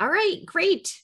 All right, great.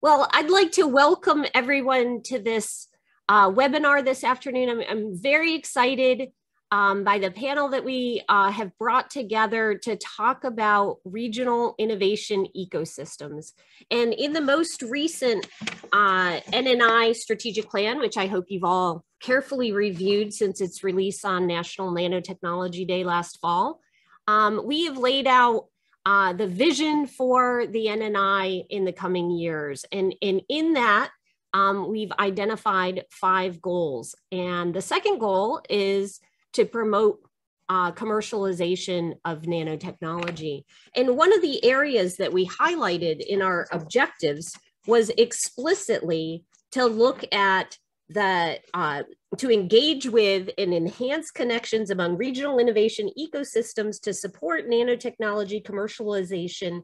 Well, I'd like to welcome everyone to this uh, webinar this afternoon. I'm, I'm very excited um, by the panel that we uh, have brought together to talk about regional innovation ecosystems. And in the most recent uh, NNI strategic plan, which I hope you've all carefully reviewed since its release on National Nanotechnology Day last fall, um, we have laid out uh, the vision for the NNI in the coming years. And, and in that, um, we've identified five goals. And the second goal is to promote uh, commercialization of nanotechnology. And one of the areas that we highlighted in our objectives was explicitly to look at the uh, to engage with and enhance connections among regional innovation ecosystems to support nanotechnology commercialization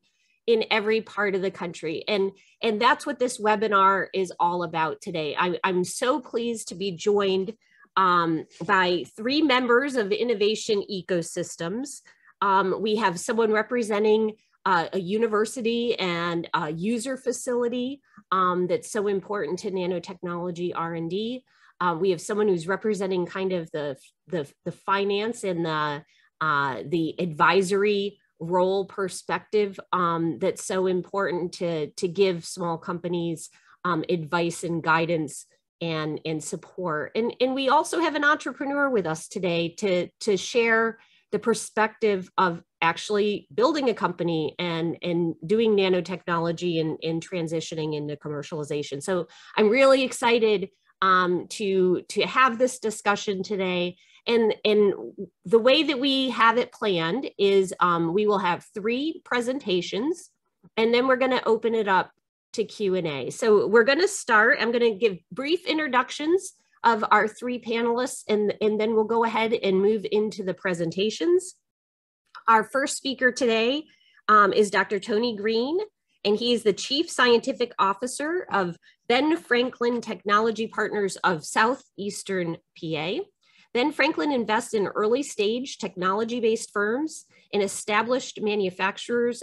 in every part of the country and and that's what this webinar is all about today I, i'm so pleased to be joined um, by three members of innovation ecosystems. Um, we have someone representing uh, a university and a user facility um, that's so important to nanotechnology R&D. Uh, we have someone who's representing kind of the, the, the finance and the, uh, the advisory role perspective um, that's so important to, to give small companies um, advice and guidance and and support and and we also have an entrepreneur with us today to to share the perspective of actually building a company and and doing nanotechnology and, and transitioning into commercialization so i'm really excited um, to to have this discussion today and and the way that we have it planned is um, we will have three presentations and then we're going to open it up to Q&A. So we're going to start. I'm going to give brief introductions of our three panelists, and, and then we'll go ahead and move into the presentations. Our first speaker today um, is Dr. Tony Green, and he is the Chief Scientific Officer of Ben Franklin Technology Partners of Southeastern PA. Ben Franklin invests in early stage technology based firms and established manufacturers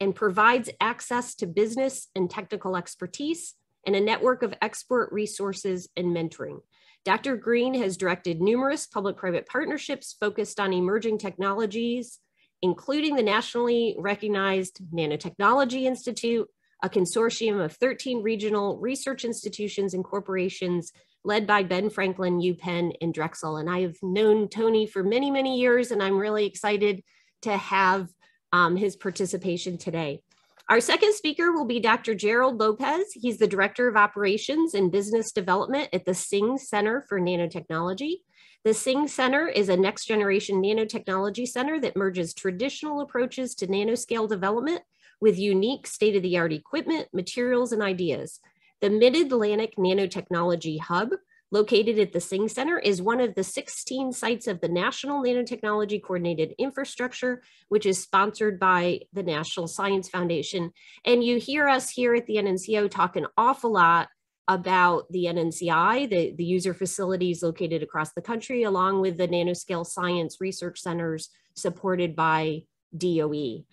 and provides access to business and technical expertise and a network of expert resources and mentoring. Dr. Green has directed numerous public-private partnerships focused on emerging technologies, including the nationally recognized Nanotechnology Institute, a consortium of 13 regional research institutions and corporations led by Ben Franklin, UPenn, and Drexel. And I have known Tony for many, many years, and I'm really excited to have um, his participation today. Our second speaker will be Dr. Gerald Lopez. He's the Director of Operations and Business Development at the Singh Center for Nanotechnology. The Singh Center is a next generation nanotechnology center that merges traditional approaches to nanoscale development with unique state of the art equipment, materials, and ideas. The Mid Atlantic Nanotechnology Hub located at the Singh Center, is one of the 16 sites of the National Nanotechnology Coordinated Infrastructure, which is sponsored by the National Science Foundation. And you hear us here at the NNCO talk an awful lot about the NNCI, the, the user facilities located across the country, along with the nanoscale science research centers supported by DOE.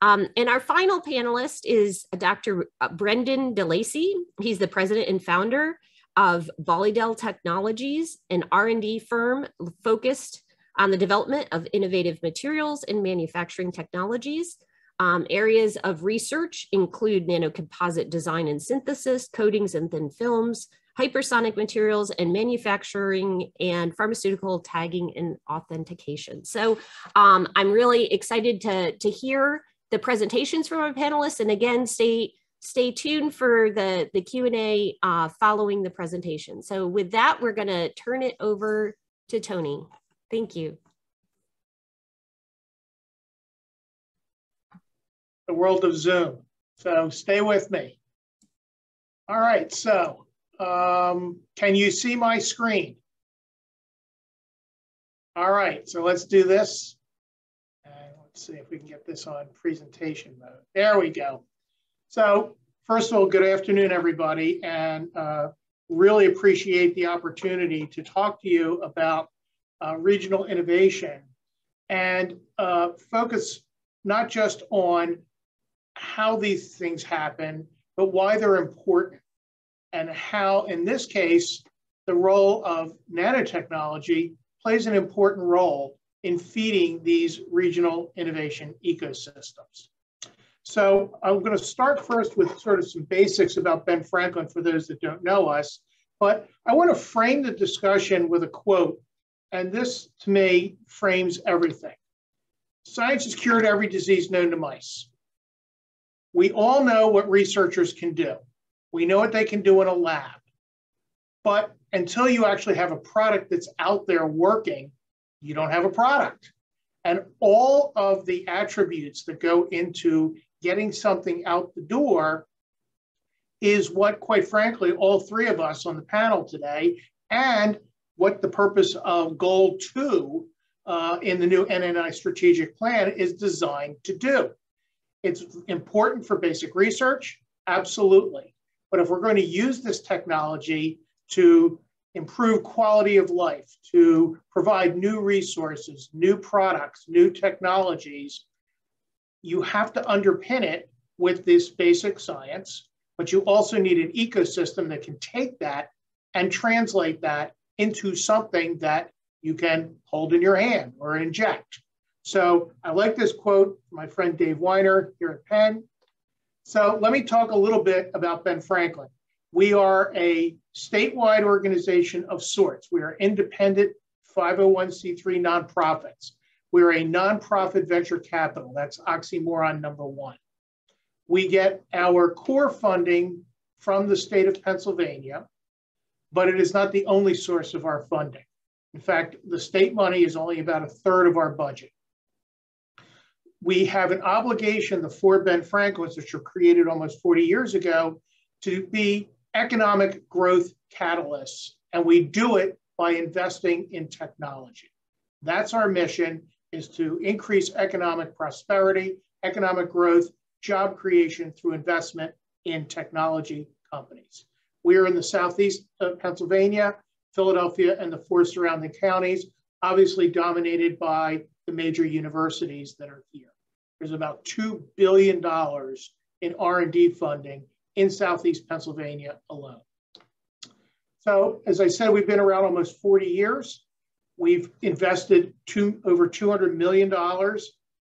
Um, and our final panelist is Dr. Brendan DeLacy. He's the president and founder of Bolidel Technologies, an R&D firm focused on the development of innovative materials and manufacturing technologies. Um, areas of research include nanocomposite design and synthesis, coatings and thin films, hypersonic materials and manufacturing and pharmaceutical tagging and authentication. So um, I'm really excited to, to hear the presentations from our panelists and again, stay stay tuned for the, the Q&A uh, following the presentation. So with that, we're gonna turn it over to Tony. Thank you. The world of Zoom. So stay with me. All right, so um, can you see my screen? All right, so let's do this. And let's see if we can get this on presentation mode. There we go. So first of all, good afternoon, everybody, and uh, really appreciate the opportunity to talk to you about uh, regional innovation and uh, focus not just on how these things happen, but why they're important, and how, in this case, the role of nanotechnology plays an important role in feeding these regional innovation ecosystems. So I'm going to start first with sort of some basics about Ben Franklin for those that don't know us, but I want to frame the discussion with a quote, and this to me frames everything. Science has cured every disease known to mice. We all know what researchers can do. We know what they can do in a lab. But until you actually have a product that's out there working, you don't have a product. And all of the attributes that go into getting something out the door is what, quite frankly, all three of us on the panel today, and what the purpose of Goal 2 uh, in the new NNI strategic plan is designed to do. It's important for basic research, absolutely. But if we're going to use this technology to improve quality of life, to provide new resources, new products, new technologies, you have to underpin it with this basic science, but you also need an ecosystem that can take that and translate that into something that you can hold in your hand or inject. So I like this quote from my friend Dave Weiner here at Penn. So let me talk a little bit about Ben Franklin. We are a statewide organization of sorts. We are independent 501c3 nonprofits. We're a nonprofit venture capital. That's oxymoron number one. We get our core funding from the state of Pennsylvania, but it is not the only source of our funding. In fact, the state money is only about a third of our budget. We have an obligation, the four Ben Franklins, which were created almost 40 years ago, to be economic growth catalysts, and we do it by investing in technology. That's our mission, is to increase economic prosperity, economic growth, job creation through investment in technology companies. We are in the southeast of Pennsylvania, Philadelphia, and the four surrounding counties, obviously dominated by the major universities that are here. There's about $2 billion in R&D funding in Southeast Pennsylvania alone. So as I said, we've been around almost 40 years. We've invested two, over $200 million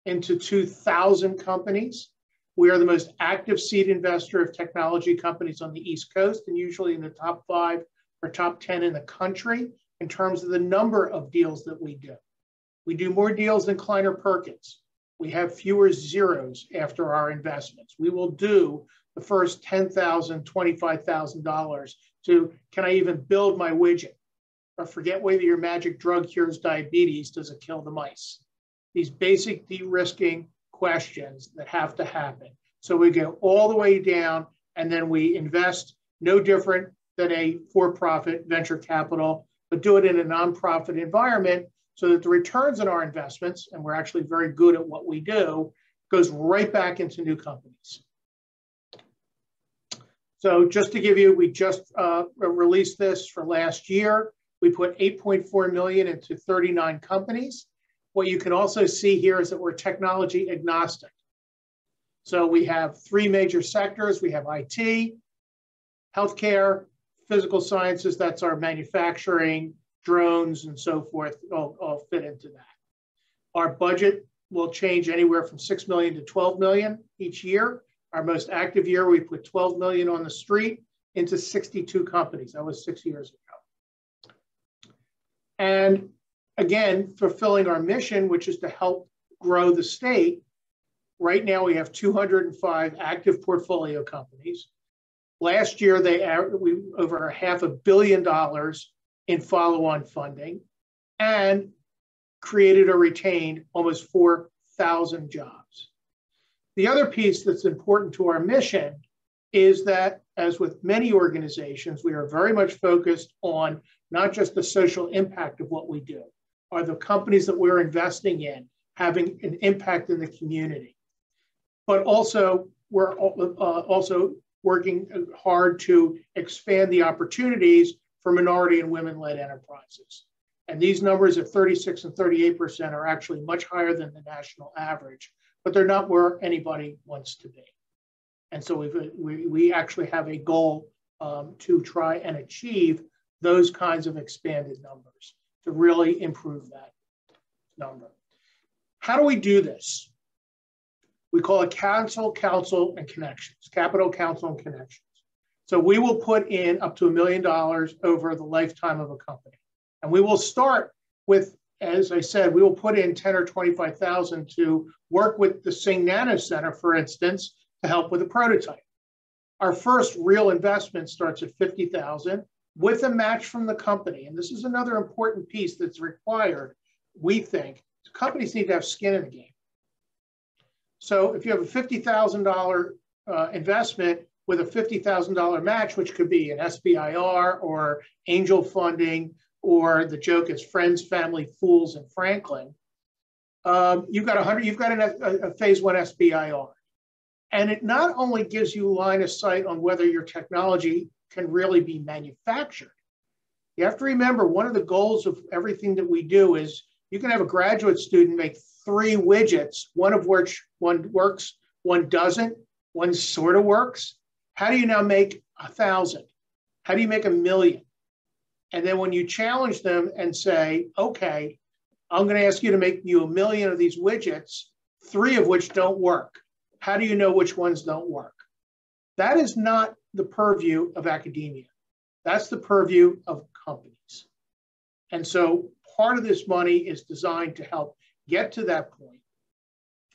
into 2,000 companies. We are the most active seed investor of technology companies on the East Coast and usually in the top five or top 10 in the country in terms of the number of deals that we do. We do more deals than Kleiner Perkins. We have fewer zeros after our investments. We will do the first $10,000, $25,000 to can I even build my widget? Or forget whether your magic drug cures diabetes, does it kill the mice? These basic de risking questions that have to happen. So we go all the way down and then we invest no different than a for profit venture capital, but do it in a nonprofit environment so that the returns on our investments, and we're actually very good at what we do, goes right back into new companies. So just to give you, we just uh, released this for last year. We put 8.4 million into 39 companies. What you can also see here is that we're technology agnostic. So we have three major sectors. We have IT, healthcare, physical sciences, that's our manufacturing, drones, and so forth, all, all fit into that. Our budget will change anywhere from 6 million to 12 million each year. Our most active year, we put 12 million on the street into 62 companies. That was six years ago. And again, fulfilling our mission, which is to help grow the state. Right now, we have 205 active portfolio companies. Last year, they we over half a billion dollars in follow-on funding, and created or retained almost 4,000 jobs. The other piece that's important to our mission is that, as with many organizations, we are very much focused on not just the social impact of what we do, are the companies that we're investing in having an impact in the community, but also we're uh, also working hard to expand the opportunities for minority and women-led enterprises. And these numbers of 36 and 38% are actually much higher than the national average but they're not where anybody wants to be. And so we, we actually have a goal um, to try and achieve those kinds of expanded numbers to really improve that number. How do we do this? We call it counsel, counsel, and connections, capital, counsel, and connections. So we will put in up to a million dollars over the lifetime of a company. And we will start with, as I said, we will put in 10 or 25,000 to work with the Singh Nano Center, for instance, to help with a prototype. Our first real investment starts at 50,000 with a match from the company. And this is another important piece that's required, we think. Companies need to have skin in the game. So if you have a $50,000 uh, investment with a $50,000 match, which could be an SBIR or angel funding, or the joke is friends, family, fools, and Franklin, um, you've got a hundred, you've got an, a phase one SBIR. And it not only gives you line of sight on whether your technology can really be manufactured. You have to remember one of the goals of everything that we do is you can have a graduate student make three widgets, one of which one works, one doesn't, one sort of works. How do you now make a thousand? How do you make a million? And then when you challenge them and say, okay, I'm going to ask you to make you a million of these widgets, three of which don't work. How do you know which ones don't work? That is not the purview of academia. That's the purview of companies. And so part of this money is designed to help get to that point,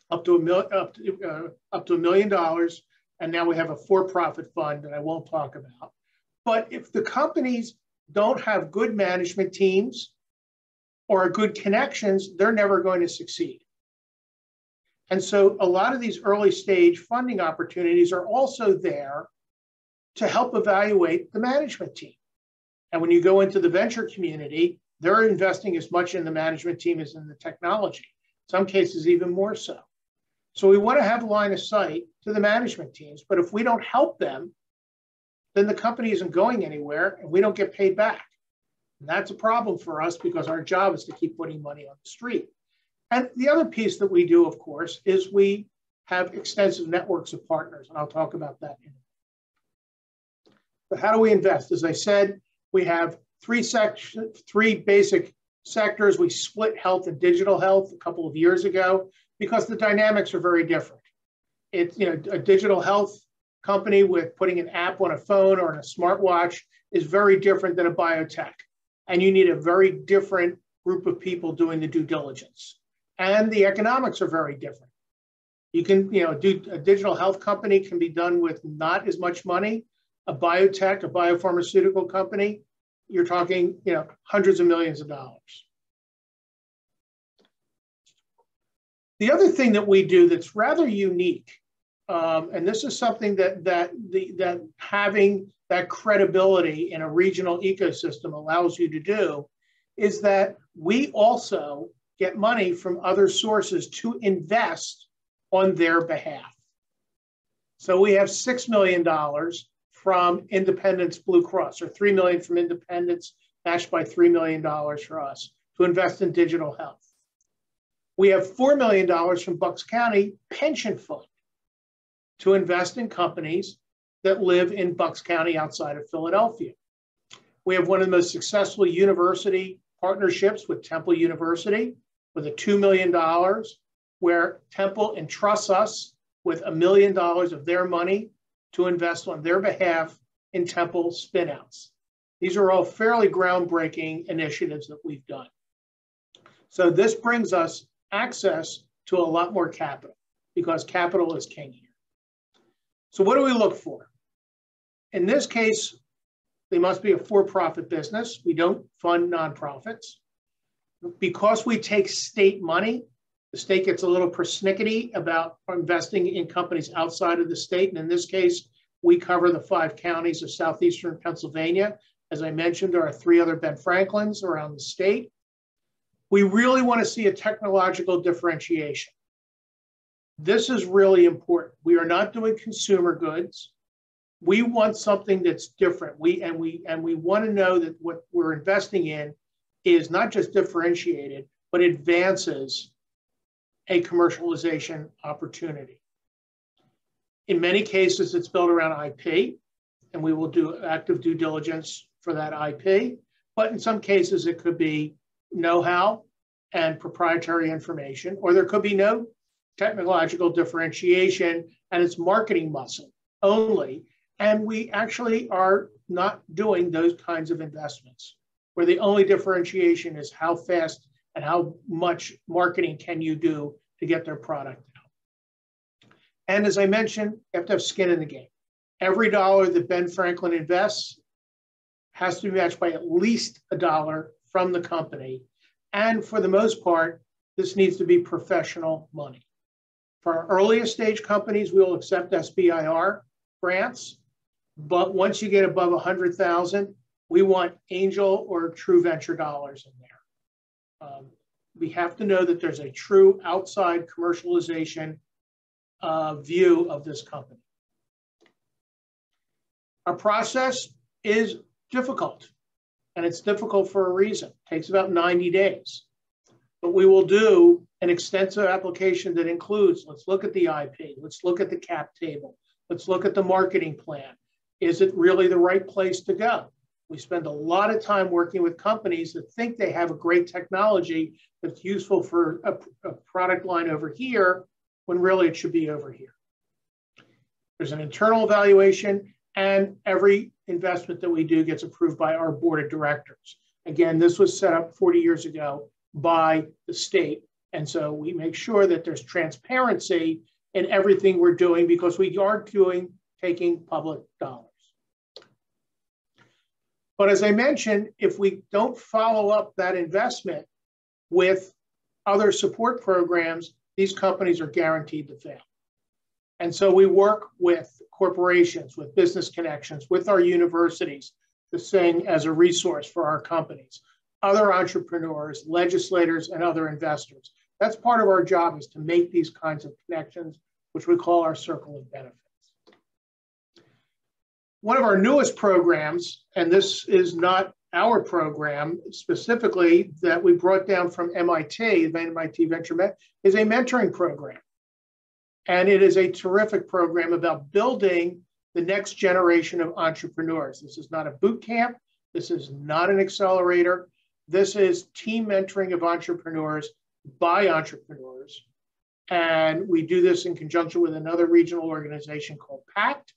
up to a mil, up to, uh, up to a million dollars, and now we have a for-profit fund that I won't talk about. But if the companies don't have good management teams or good connections, they're never going to succeed. And so a lot of these early stage funding opportunities are also there to help evaluate the management team. And when you go into the venture community, they're investing as much in the management team as in the technology, some cases even more so. So we want to have line of sight to the management teams, but if we don't help them, then the company isn't going anywhere and we don't get paid back. And that's a problem for us because our job is to keep putting money on the street. And the other piece that we do, of course, is we have extensive networks of partners, and I'll talk about that in a minute. But how do we invest? As I said, we have three section, three basic sectors. We split health and digital health a couple of years ago because the dynamics are very different. It's you know a digital health company with putting an app on a phone or on a smartwatch is very different than a biotech, and you need a very different group of people doing the due diligence, and the economics are very different. You can you know do a digital health company can be done with not as much money. A biotech, a biopharmaceutical company you're talking, you know, hundreds of millions of dollars. The other thing that we do that's rather unique, um, and this is something that that the that having that credibility in a regional ecosystem allows you to do, is that we also get money from other sources to invest on their behalf. So we have $6 million from Independence Blue Cross, or three million from Independence, matched by three million dollars for us to invest in digital health. We have four million dollars from Bucks County Pension Fund to invest in companies that live in Bucks County outside of Philadelphia. We have one of the most successful university partnerships with Temple University with a $2 million where Temple entrusts us with a million dollars of their money to invest on their behalf in temple spinouts. These are all fairly groundbreaking initiatives that we've done. So this brings us access to a lot more capital because capital is king here. So what do we look for? In this case, they must be a for-profit business. We don't fund nonprofits. Because we take state money, the state gets a little persnickety about investing in companies outside of the state. And in this case, we cover the five counties of southeastern Pennsylvania. As I mentioned, there are three other Ben Franklins around the state. We really want to see a technological differentiation. This is really important. We are not doing consumer goods. We want something that's different. We and we and we want to know that what we're investing in is not just differentiated, but advances a commercialization opportunity. In many cases, it's built around IP, and we will do active due diligence for that IP. But in some cases, it could be know how and proprietary information, or there could be no technological differentiation and it's marketing muscle only. And we actually are not doing those kinds of investments where the only differentiation is how fast and how much marketing can you do to get their product out. And as I mentioned, you have to have skin in the game. Every dollar that Ben Franklin invests has to be matched by at least a dollar from the company. And for the most part, this needs to be professional money. For our earliest stage companies, we will accept SBIR grants. But once you get above 100,000, we want angel or true venture dollars in there. Um, we have to know that there's a true outside commercialization uh, view of this company. Our process is difficult, and it's difficult for a reason. It takes about 90 days. But we will do an extensive application that includes let's look at the IP, let's look at the cap table, let's look at the marketing plan. Is it really the right place to go? We spend a lot of time working with companies that think they have a great technology that's useful for a, a product line over here, when really it should be over here. There's an internal evaluation, and every investment that we do gets approved by our board of directors. Again, this was set up 40 years ago by the state. And so we make sure that there's transparency in everything we're doing because we are doing taking public dollars. But as I mentioned, if we don't follow up that investment with other support programs, these companies are guaranteed to fail. And so we work with corporations, with business connections, with our universities to Singh as a resource for our companies, other entrepreneurs, legislators, and other investors. That's part of our job is to make these kinds of connections, which we call our circle of benefits one of our newest programs, and this is not our program specifically that we brought down from MIT, the MIT Venture Met, is a mentoring program. And it is a terrific program about building the next generation of entrepreneurs. This is not a boot camp. This is not an accelerator. This is team mentoring of entrepreneurs by entrepreneurs. And we do this in conjunction with another regional organization called PACT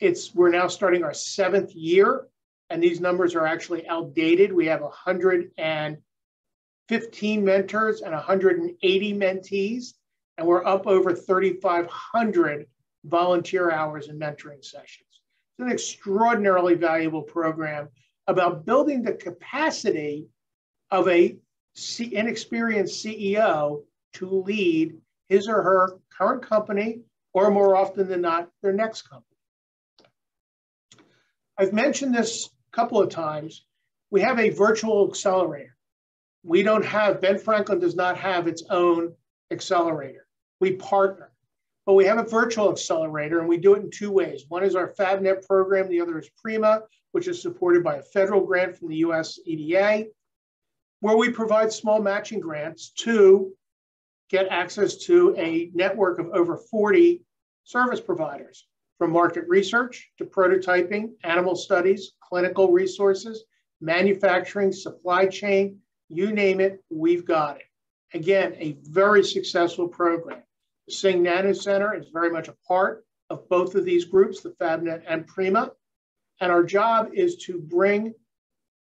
it's we're now starting our seventh year, and these numbers are actually outdated. We have 115 mentors and 180 mentees, and we're up over 3,500 volunteer hours in mentoring sessions. It's an extraordinarily valuable program about building the capacity of a inexperienced CEO to lead his or her current company, or more often than not, their next company. I've mentioned this a couple of times. We have a virtual accelerator. We don't have, Ben Franklin does not have its own accelerator. We partner, but we have a virtual accelerator and we do it in two ways. One is our FabNet program, the other is PRIMA, which is supported by a federal grant from the US EDA, where we provide small matching grants to get access to a network of over 40 service providers from market research to prototyping, animal studies, clinical resources, manufacturing, supply chain, you name it, we've got it. Again, a very successful program. The Singh Nano Center is very much a part of both of these groups, the FabNet and Prima. And our job is to bring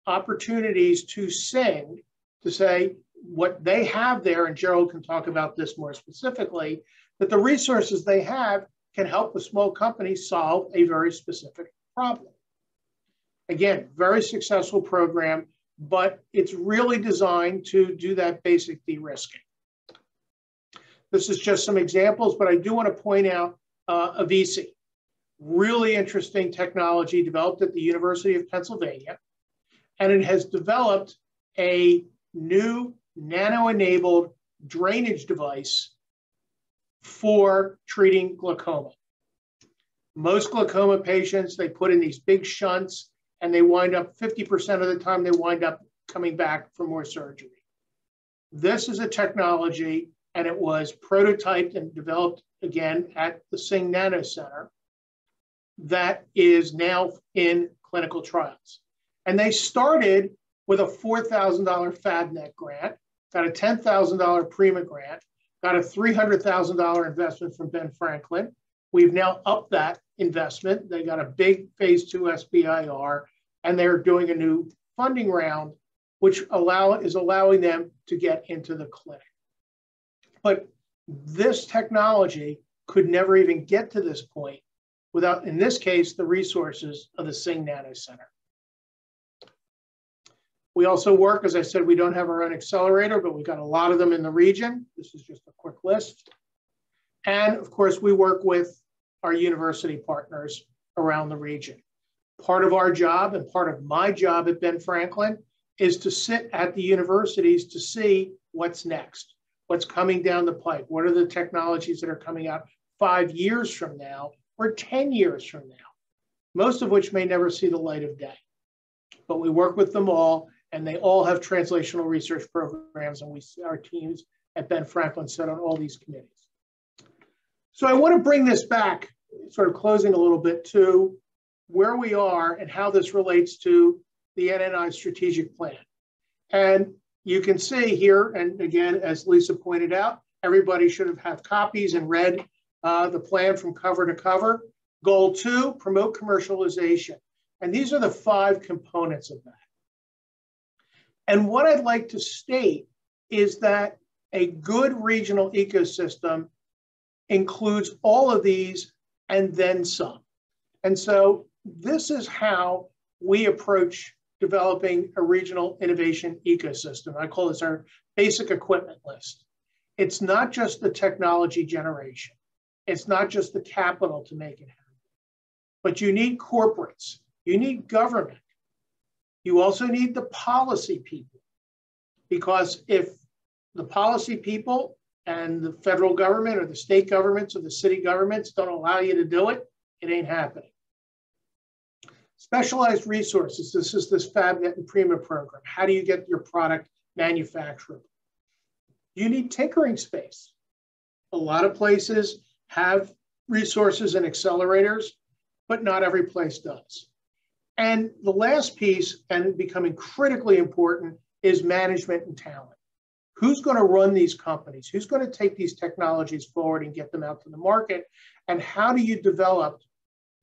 opportunities to Singh to say what they have there, and Gerald can talk about this more specifically, that the resources they have can help a small company solve a very specific problem. Again, very successful program, but it's really designed to do that basic de-risking. This is just some examples, but I do want to point out uh, Avisi, really interesting technology developed at the University of Pennsylvania, and it has developed a new nano-enabled drainage device for treating glaucoma. Most glaucoma patients, they put in these big shunts and they wind up 50% of the time, they wind up coming back for more surgery. This is a technology and it was prototyped and developed again, at the Singh Nano Center that is now in clinical trials. And they started with a $4,000 FabNet grant, got a $10,000 Prima grant, got a $300,000 investment from Ben Franklin. We've now upped that investment. They got a big phase two SBIR, and they're doing a new funding round, which allow, is allowing them to get into the clinic. But this technology could never even get to this point without, in this case, the resources of the Singh Nano Center. We also work, as I said, we don't have our own accelerator, but we've got a lot of them in the region. This is just a quick list. And of course, we work with our university partners around the region. Part of our job and part of my job at Ben Franklin is to sit at the universities to see what's next, what's coming down the pipe, what are the technologies that are coming out five years from now or 10 years from now, most of which may never see the light of day. But we work with them all and they all have translational research programs, and we our teams at Ben Franklin sit on all these committees. So I want to bring this back, sort of closing a little bit to where we are and how this relates to the NNI strategic plan. And you can see here, and again, as Lisa pointed out, everybody should have had copies and read uh, the plan from cover to cover. Goal two, promote commercialization. And these are the five components of that. And what I'd like to state is that a good regional ecosystem includes all of these and then some. And so this is how we approach developing a regional innovation ecosystem. I call this our basic equipment list. It's not just the technology generation. It's not just the capital to make it happen, but you need corporates, you need government, you also need the policy people, because if the policy people and the federal government or the state governments or the city governments don't allow you to do it, it ain't happening. Specialized resources. This is this FabNet and Prima program. How do you get your product manufactured? You need tinkering space. A lot of places have resources and accelerators, but not every place does. And the last piece, and becoming critically important, is management and talent. Who's going to run these companies? Who's going to take these technologies forward and get them out to the market? And how do you develop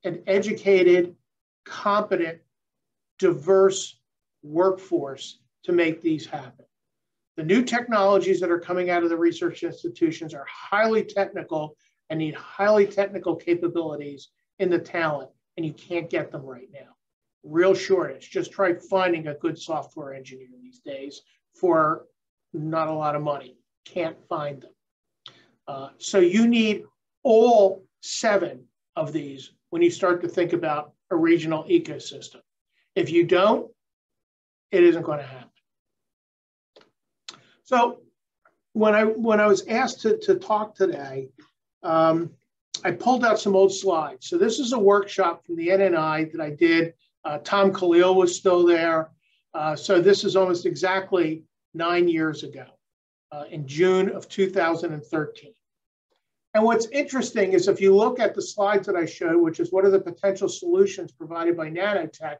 an educated, competent, diverse workforce to make these happen? The new technologies that are coming out of the research institutions are highly technical and need highly technical capabilities in the talent, and you can't get them right now real shortage. Just try finding a good software engineer these days for not a lot of money. Can't find them. Uh, so you need all seven of these when you start to think about a regional ecosystem. If you don't, it isn't going to happen. So when I when I was asked to, to talk today, um, I pulled out some old slides. So this is a workshop from the NNI that I did uh, Tom Kalil was still there. Uh, so this is almost exactly nine years ago uh, in June of 2013. And what's interesting is if you look at the slides that I showed, which is what are the potential solutions provided by nanotech,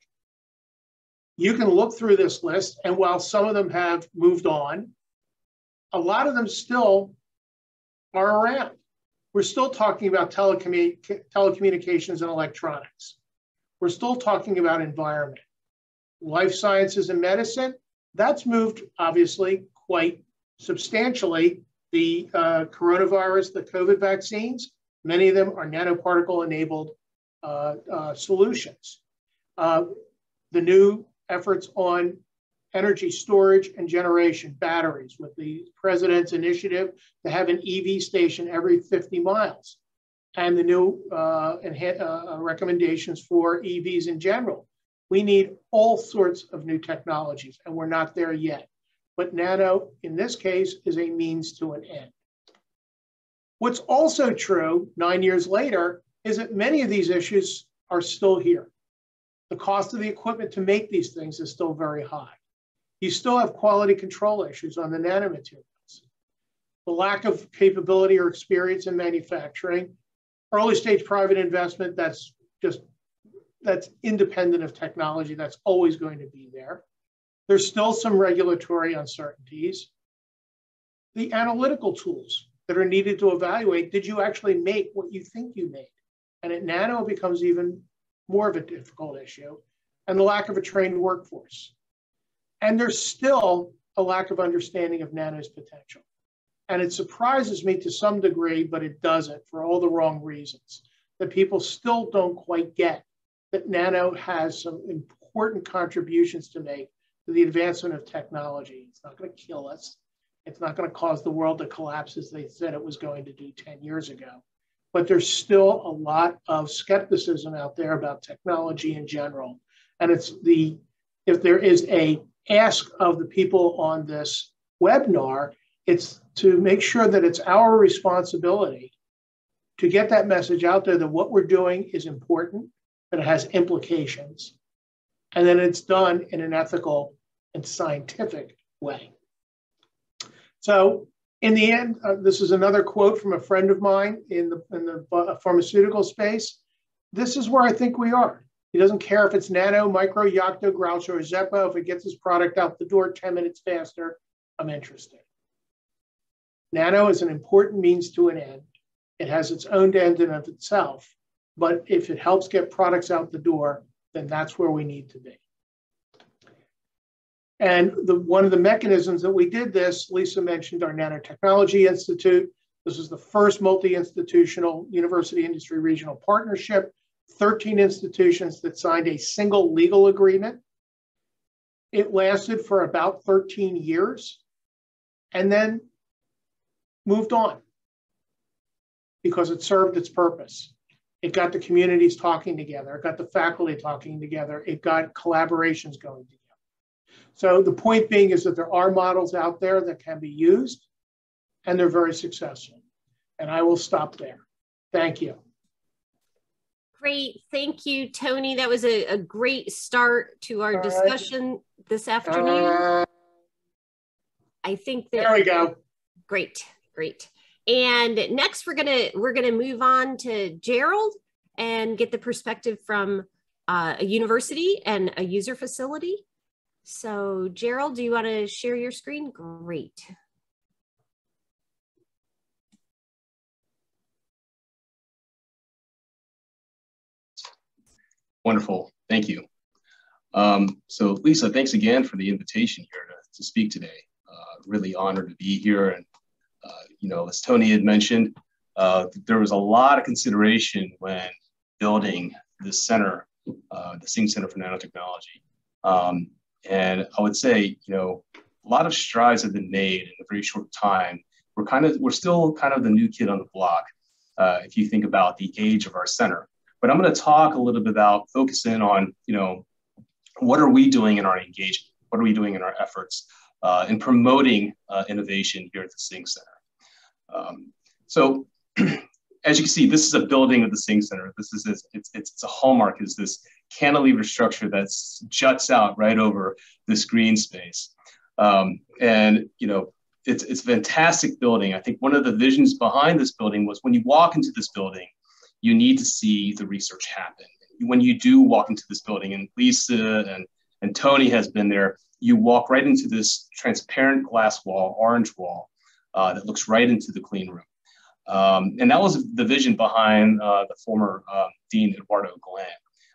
you can look through this list. And while some of them have moved on, a lot of them still are around. We're still talking about telecommun telecommunications and electronics we're still talking about environment. Life sciences and medicine, that's moved obviously quite substantially. The uh, coronavirus, the COVID vaccines, many of them are nanoparticle enabled uh, uh, solutions. Uh, the new efforts on energy storage and generation, batteries, with the president's initiative to have an EV station every 50 miles and the new uh, uh, recommendations for EVs in general. We need all sorts of new technologies, and we're not there yet. But nano, in this case, is a means to an end. What's also true nine years later is that many of these issues are still here. The cost of the equipment to make these things is still very high. You still have quality control issues on the nanomaterials. the lack of capability or experience in manufacturing, early stage private investment that's just that's independent of technology. That's always going to be there. There's still some regulatory uncertainties. The analytical tools that are needed to evaluate did you actually make what you think you made? And at nano it becomes even more of a difficult issue and the lack of a trained workforce. And there's still a lack of understanding of nano's potential and it surprises me to some degree, but it doesn't for all the wrong reasons. That people still don't quite get that Nano has some important contributions to make to the advancement of technology. It's not going to kill us. It's not going to cause the world to collapse as they said it was going to do 10 years ago. But there's still a lot of skepticism out there about technology in general. And it's the, if there is a ask of the people on this webinar, it's to make sure that it's our responsibility to get that message out there that what we're doing is important, that it has implications, and then it's done in an ethical and scientific way. So, in the end, uh, this is another quote from a friend of mine in the, in the uh, pharmaceutical space. This is where I think we are. He doesn't care if it's nano, micro, yocto, groucho, or Zeppo. If it gets his product out the door 10 minutes faster, I'm interested. Nano is an important means to an end. It has its own end in of itself, but if it helps get products out the door, then that's where we need to be. And the, one of the mechanisms that we did this, Lisa mentioned our Nanotechnology Institute. This is the first multi-institutional university industry regional partnership, 13 institutions that signed a single legal agreement. It lasted for about 13 years. And then moved on because it served its purpose. It got the communities talking together, it got the faculty talking together, it got collaborations going together. So the point being is that there are models out there that can be used and they're very successful. And I will stop there. Thank you. Great. Thank you, Tony. That was a, a great start to our discussion this afternoon. Uh, I think that. There we go. Great. Great. And next we're gonna we're gonna move on to Gerald and get the perspective from uh, a university and a user facility. So Gerald, do you want to share your screen? Great. Wonderful, thank you. Um, so Lisa, thanks again for the invitation here to, to speak today. Uh, really honored to be here and you know, as Tony had mentioned, uh, there was a lot of consideration when building this center, uh, the Singh Center for Nanotechnology. Um, and I would say, you know, a lot of strides have been made in a very short time. We're kind of, we're still kind of the new kid on the block, uh, if you think about the age of our center. But I'm going to talk a little bit about focusing on, you know, what are we doing in our engagement? What are we doing in our efforts uh, in promoting uh, innovation here at the Singh Center? Um, so as you can see, this is a building of the Singh Center. This is it's, it's, it's a hallmark is this cantilever structure that juts out right over this green space. Um, and you know, it's it's a fantastic building. I think one of the visions behind this building was when you walk into this building, you need to see the research happen. When you do walk into this building, and Lisa and and Tony has been there, you walk right into this transparent glass wall, orange wall, uh, that looks right into the clean room. Um, and that was the vision behind uh, the former uh, Dean Eduardo Glandt.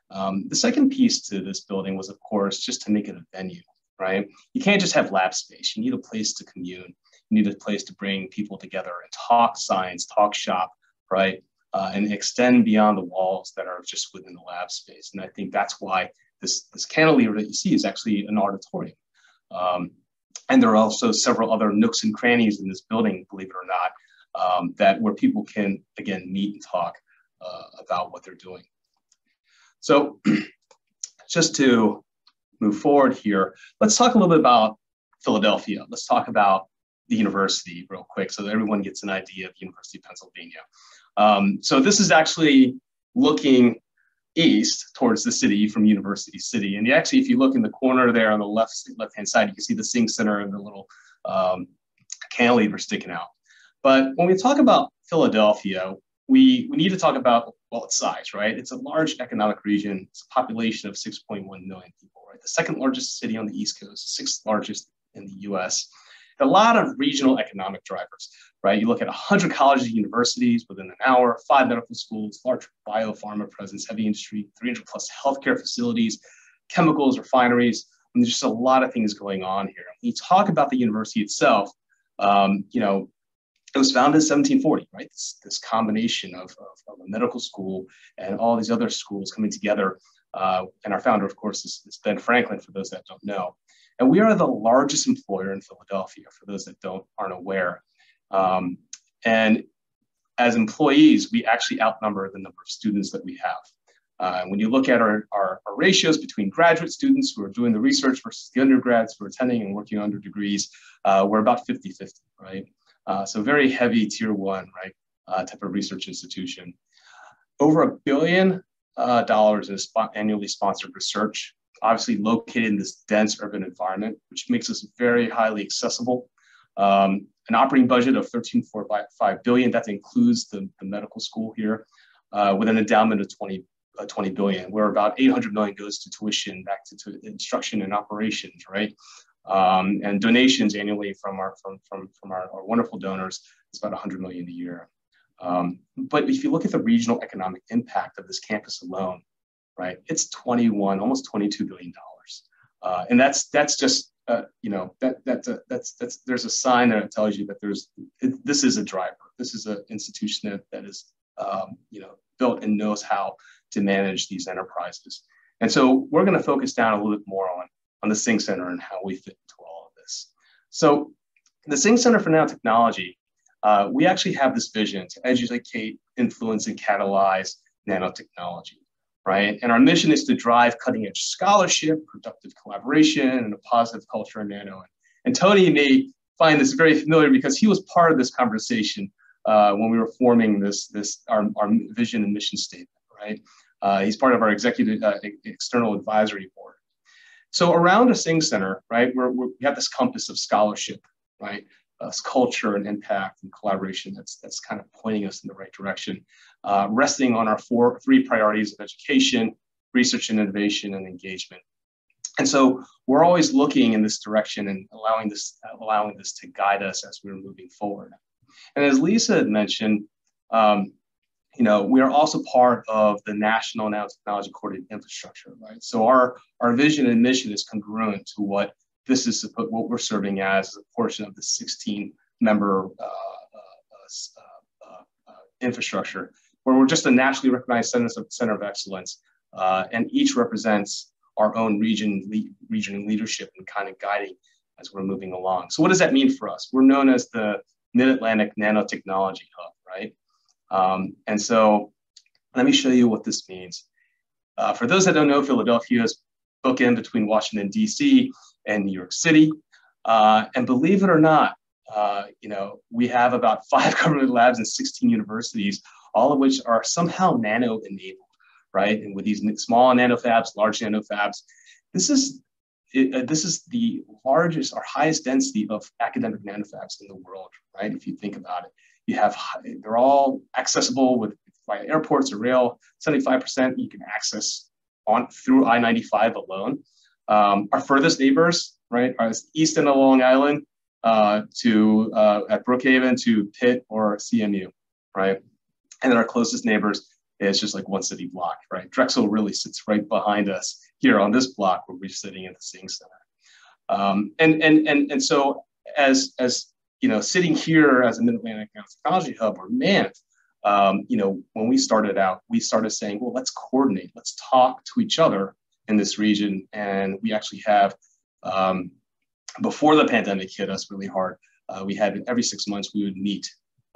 Um, the second piece to this building was, of course, just to make it a venue, right? You can't just have lab space. You need a place to commune. You need a place to bring people together and talk science, talk shop, right? Uh, and extend beyond the walls that are just within the lab space. And I think that's why this, this cantilever that you see is actually an auditorium. Um, and there are also several other nooks and crannies in this building, believe it or not, um, that where people can again meet and talk uh, about what they're doing. So just to move forward here, let's talk a little bit about Philadelphia. Let's talk about the university real quick so that everyone gets an idea of University of Pennsylvania. Um, so this is actually looking east towards the city from University City. And actually, if you look in the corner there on the left left hand side, you can see the Singh Center and the little um, cantilever sticking out. But when we talk about Philadelphia, we, we need to talk about, well, its size, right? It's a large economic region. It's a population of 6.1 million people, right? The second largest city on the East Coast, sixth largest in the US. A lot of regional economic drivers, right? You look at 100 colleges and universities within an hour, five medical schools, large biopharma presence, heavy industry, 300 plus healthcare facilities, chemicals, refineries. There's just a lot of things going on here. When you talk about the university itself, um, you know, it was founded in 1740, right? This, this combination of, of, of, a medical school and all these other schools coming together. Uh, and our founder, of course, is, is, Ben Franklin, for those that don't know. And we are the largest employer in Philadelphia, for those that don't aren't aware. Um, and as employees, we actually outnumber the number of students that we have. Uh, when you look at our, our, our, ratios between graduate students who are doing the research versus the undergrads who are attending and working under degrees, uh, we're about 50 50, right? Uh, so very heavy tier one, right, uh, type of research institution. Over a billion uh, dollars in annually sponsored research, obviously located in this dense urban environment, which makes us very highly accessible. Um, an operating budget of 13.45 billion, that includes the, the medical school here, uh, with an endowment of 20 uh, 20 billion, where about 800 million goes to tuition, back to, to instruction and operations, right? Um, and donations annually from our from from from our, our wonderful donors is about 100 million a year. Um, but if you look at the regional economic impact of this campus alone, right, it's 21, almost 22 billion dollars, uh, and that's that's just uh, you know that that's a, that's that's there's a sign that tells you that there's it, this is a driver. This is an institution that that is um, you know built and knows how to manage these enterprises. And so we're going to focus down a little bit more on, on the Singh Center and how we fit into all of this. So the Singh Center for Nanotechnology, uh, we actually have this vision to educate, influence, and catalyze nanotechnology, right? And our mission is to drive cutting edge scholarship, productive collaboration, and a positive culture in nano. And Tony may find this very familiar because he was part of this conversation uh, when we were forming this, this our, our vision and mission statement right? Uh, he's part of our executive uh, external advisory board. So around a Singh Center, right, we're, we're, we have this compass of scholarship, right? Uh, culture and impact and collaboration that's that's kind of pointing us in the right direction, uh, resting on our four three priorities of education, research and innovation, and engagement. And so we're always looking in this direction and allowing this allowing this to guide us as we're moving forward. And as Lisa had mentioned, um, you know, we are also part of the National Nanotechnology Coordinated Infrastructure, right? So our, our vision and mission is congruent to what this is what we're serving as a portion of the 16 member uh, uh, uh, uh, infrastructure, where we're just a nationally recognized center of, excellence, uh, and each represents our own region, le region leadership and kind of guiding as we're moving along. So what does that mean for us? We're known as the Mid-Atlantic Nanotechnology Hub, right? Um, and so let me show you what this means. Uh, for those that don't know, Philadelphia is bookend between Washington, D.C. and New York City. Uh, and believe it or not, uh, you know, we have about five government labs and 16 universities, all of which are somehow nano enabled, right? And with these small nanofabs, large nanofabs, this is it, uh, this is the largest or highest density of academic nanofabs in the world, right? If you think about it, you have they're all accessible with via airports or rail. 75% you can access on through I-95 alone. Um, our furthest neighbors, right, are east end of Long Island uh, to uh, at Brookhaven to Pitt or CMU, right? And then our closest neighbors is just like one city block, right? Drexel really sits right behind us here on this block where we're sitting at the Singh Center. Um, and, and, and, and so as, as you know, sitting here as a Mid-Atlantic Technology Hub or MANT, um, you know, when we started out, we started saying, well, let's coordinate, let's talk to each other in this region. And we actually have, um, before the pandemic hit us really hard, uh, we had every six months we would meet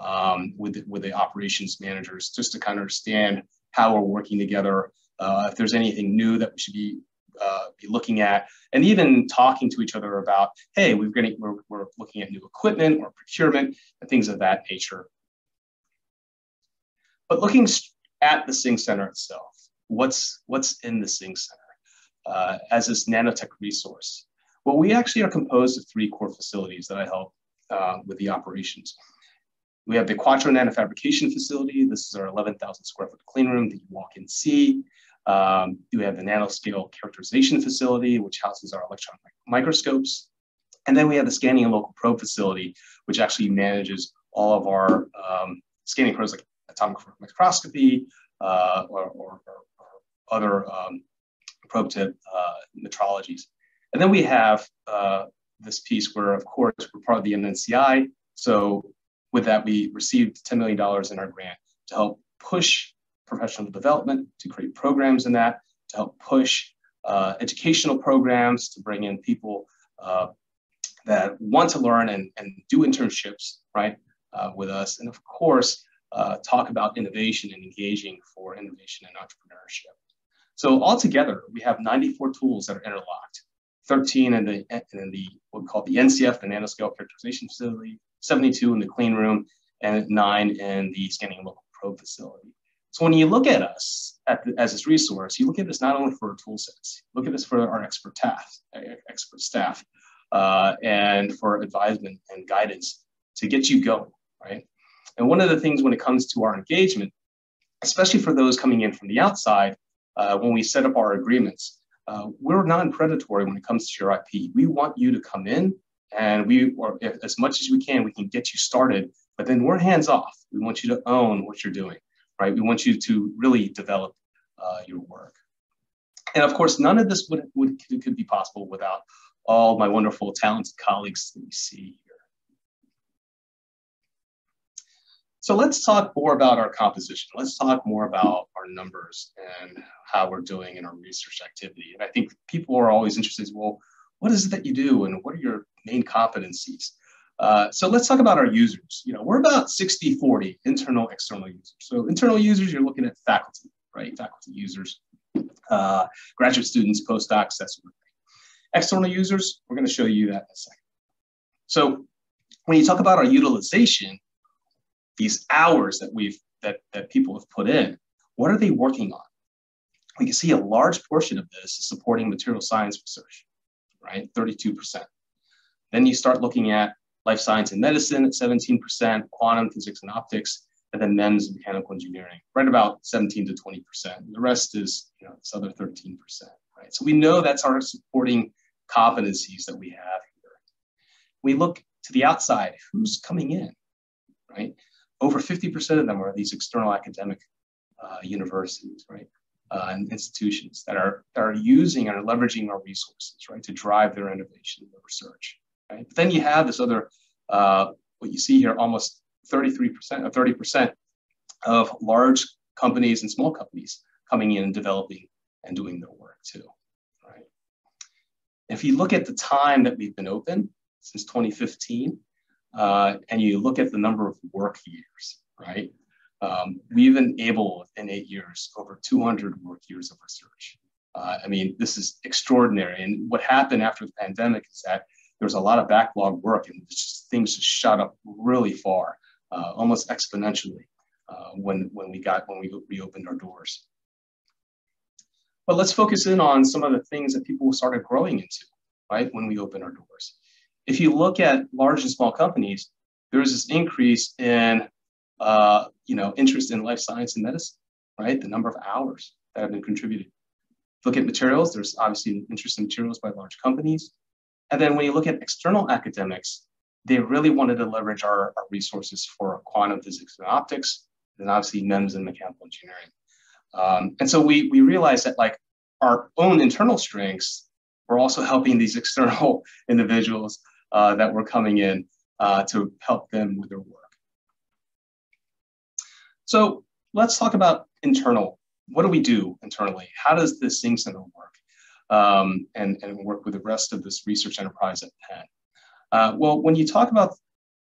um, with, with the operations managers just to kind of understand how we're working together, uh, if there's anything new that we should be uh, be looking at, and even talking to each other about, hey, we're, going we're, we're looking at new equipment or procurement and things of that nature. But looking at the Singh Center itself, what's, what's in the Singh Center uh, as this nanotech resource? Well, we actually are composed of three core facilities that I help uh, with the operations. We have the Quattrone Nanofabrication Facility. This is our 11,000 square foot clean room that you walk and see. Um, we have the Nanoscale Characterization Facility, which houses our electron microscopes. And then we have the Scanning and Local Probe Facility, which actually manages all of our um, scanning probes like atomic microscopy uh, or, or, or, other um, probe tip uh, metrologies. And then we have uh, this piece where, of course, we're part of the NNCI. So with that, we received $10 million in our grant to help push professional development, to create programs in that, to help push uh, educational programs, to bring in people uh, that want to learn and, and do internships, right, uh, with us. And of course, uh, talk about innovation and engaging for innovation and entrepreneurship. So altogether, we have 94 tools that are interlocked, 13 in the, in the what we call the NCF, the nanoscale characterization facility, 72 in the clean room, and nine in the scanning local probe facility. So when you look at us at the, as this resource, you look at this not only for our tool sets, look at this for our expert staff, expert staff, uh, and for advisement and guidance to get you going, right? And one of the things when it comes to our engagement, especially for those coming in from the outside, uh, when we set up our agreements, uh, we're non-predatory when it comes to your IP. We want you to come in and we, or if, as much as we can, we can get you started, but then we're hands off. We want you to own what you're doing, right? We want you to really develop uh, your work. And of course, none of this would, would could be possible without all my wonderful, talented colleagues that you see here. So let's talk more about our composition. Let's talk more about our numbers and how we're doing in our research activity. And I think people are always interested, well, what is it that you do and what are your main competencies? Uh, so let's talk about our users. You know, we're about 60, 40 internal, external users. So internal users, you're looking at faculty, right? Faculty users, uh, graduate students, postdocs, that sort of thing. External users, we're going to show you that in a second. So when you talk about our utilization, these hours that we've that, that people have put in, what are they working on? We can see a large portion of this is supporting material science research, right? 32%. Then you start looking at life science and medicine at 17%, quantum physics and optics, and then MEMS and mechanical engineering, right about 17 to 20%. The rest is, you know, this other 13%, right? So we know that's our supporting competencies that we have here. We look to the outside, who's coming in, right? Over 50% of them are these external academic uh, universities, right? Uh, and institutions that are, that are using and are leveraging our resources, right, to drive their innovation and their research, right? But then you have this other, uh, what you see here, almost 33% or 30% of large companies and small companies coming in and developing and doing their work too. Right? If you look at the time that we've been open since 2015, uh, and you look at the number of work years, right? Um, we've enabled in eight years over 200 work years of research. Uh, I mean, this is extraordinary. And what happened after the pandemic is that there was a lot of backlog work and just, things just shot up really far, uh, almost exponentially uh, when, when we got, when we reopened our doors. But let's focus in on some of the things that people started growing into, right, when we open our doors. If you look at large and small companies, there's this increase in, uh, you know, interest in life science and medicine, right? The number of hours that have been contributed. Look at materials, there's obviously interest in materials by large companies. And then when you look at external academics, they really wanted to leverage our, our resources for quantum physics and optics, and obviously MEMS and mechanical engineering. Um, and so we, we realized that like our own internal strengths were also helping these external individuals uh, that were coming in uh, to help them with their work. So let's talk about internal. What do we do internally? How does the Singh Center work um, and, and work with the rest of this research enterprise at Penn? Uh, well, when you talk about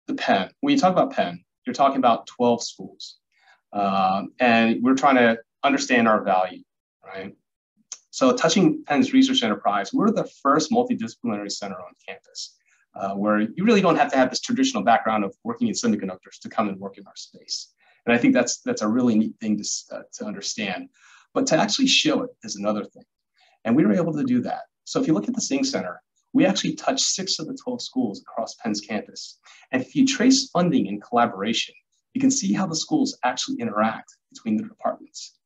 the Penn, when you talk about Penn, you're talking about 12 schools. Um, and we're trying to understand our value, right? So touching Penn's research enterprise, we're the first multidisciplinary center on campus uh, where you really don't have to have this traditional background of working in semiconductors to come and work in our space. And I think that's, that's a really neat thing to, uh, to understand. But to actually show it is another thing. And we were able to do that. So if you look at the Singh Center, we actually touch six of the 12 schools across Penn's campus. And if you trace funding and collaboration you can see how the schools actually interact between the departments.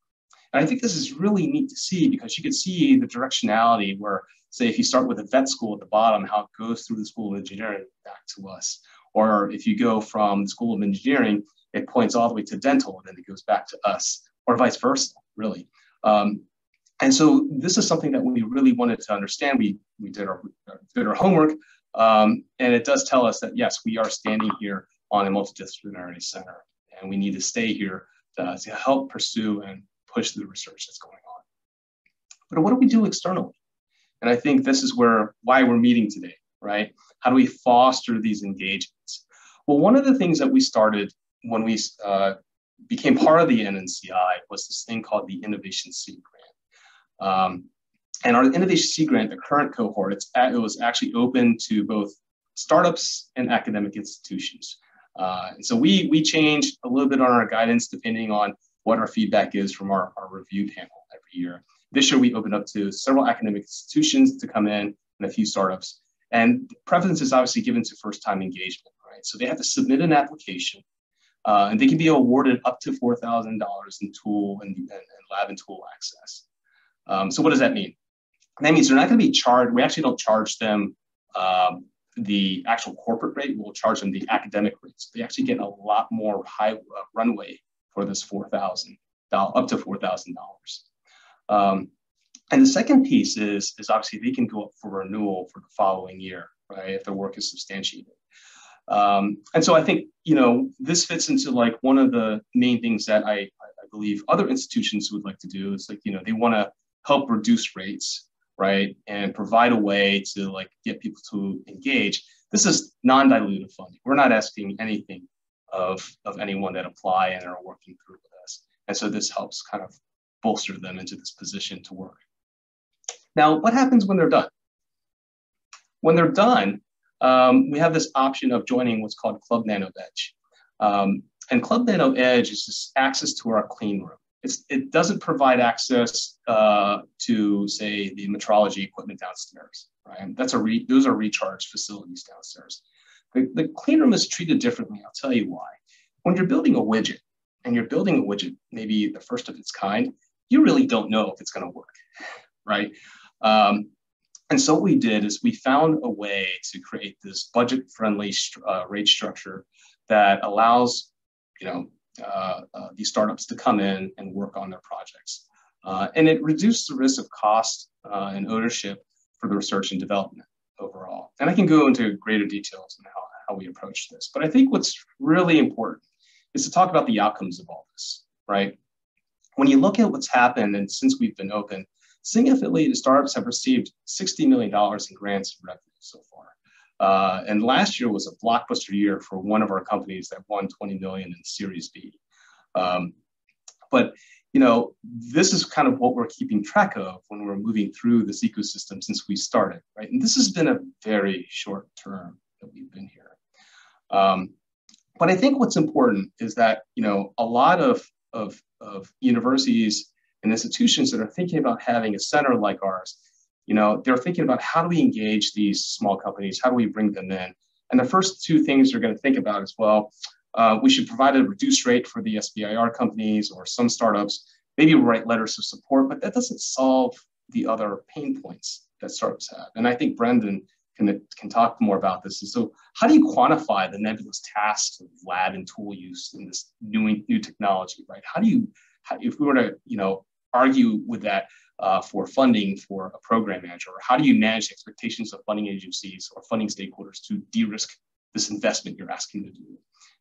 And I think this is really neat to see because you can see the directionality where, say, if you start with a vet school at the bottom, how it goes through the School of Engineering back to us. Or if you go from the School of Engineering, it points all the way to dental and then it goes back to us, or vice versa, really. Um, and so this is something that we really wanted to understand. We, we did, our, did our homework, um, and it does tell us that, yes, we are standing here on a multidisciplinary center, and we need to stay here to, to help pursue and push the research that's going on. But what do we do externally? And I think this is where why we're meeting today, right? How do we foster these engagements? Well, one of the things that we started when we uh, became part of the NNCI was this thing called the Innovation Seed. Um, and our Innovation Seed Grant, the current cohort, it's, it was actually open to both startups and academic institutions. Uh, and so we, we changed a little bit on our guidance depending on what our feedback is from our, our review panel every year. This year, we opened up to several academic institutions to come in and a few startups. And preference is obviously given to first time engagement, right? So they have to submit an application uh, and they can be awarded up to $4,000 in tool and, and, and, lab and tool access. Um, so what does that mean? That means they're not going to be charged. We actually don't charge them um, the actual corporate rate. We'll charge them the academic rates. They actually get a lot more high uh, runway for this $4,000, up to $4,000. Um, and the second piece is, is obviously they can go up for renewal for the following year, right? If their work is substantiated. Um, and so I think, you know, this fits into like one of the main things that I, I believe other institutions would like to do is like, you know, they want to help reduce rates, right? And provide a way to like get people to engage. This is non-dilutive funding. We're not asking anything of, of anyone that apply and are working through with us. And so this helps kind of bolster them into this position to work. Now, what happens when they're done? When they're done, um, we have this option of joining what's called Club Nano Edge. Um, and Club Nano Edge is just access to our clean room. It doesn't provide access uh, to, say, the metrology equipment downstairs. Right? That's a re- those are recharge facilities downstairs. The, the clean room is treated differently. I'll tell you why. When you're building a widget, and you're building a widget, maybe the first of its kind, you really don't know if it's going to work, right? Um, and so what we did is we found a way to create this budget-friendly uh, rate structure that allows, you know, uh, uh, these startups to come in and work on their projects. Uh, and it reduced the risk of cost uh, and ownership for the research and development overall. And I can go into greater details on how, how we approach this. But I think what's really important is to talk about the outcomes of all this, right? When you look at what's happened and since we've been open, Singh affiliated startups have received $60 million in grants and revenue so far. Uh, and last year was a blockbuster year for one of our companies that won 20 million in Series B. Um, but you know, this is kind of what we're keeping track of when we're moving through this ecosystem since we started, right? And this has been a very short term that we've been here. Um, but I think what's important is that you know a lot of of, of universities and institutions that are thinking about having a center like ours, you know, they're thinking about how do we engage these small companies? How do we bring them in? And the first two things they're going to think about is well, uh, we should provide a reduced rate for the SBIR companies or some startups. Maybe write letters of support, but that doesn't solve the other pain points that startups have. And I think Brendan can, can talk more about this. And so how do you quantify the nebulous tasks of lab and tool use in this new, new technology, right? How do you, how, if we were to, you know, argue with that uh, for funding for a program manager? Or how do you manage expectations of funding agencies or funding stakeholders to de-risk this investment you're asking to do?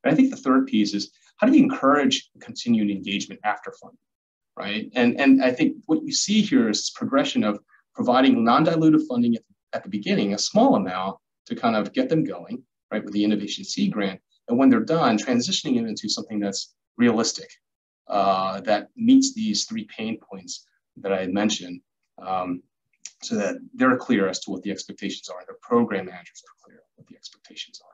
And I think the third piece is how do you encourage continued engagement after funding, right? And, and I think what you see here is this progression of providing non-dilutive funding at, at the beginning, a small amount to kind of get them going, right, with the Innovation Seed Grant. And when they're done, transitioning it into something that's realistic uh, that meets these three pain points that I had mentioned um, so that they're clear as to what the expectations are. The program managers are clear what the expectations are.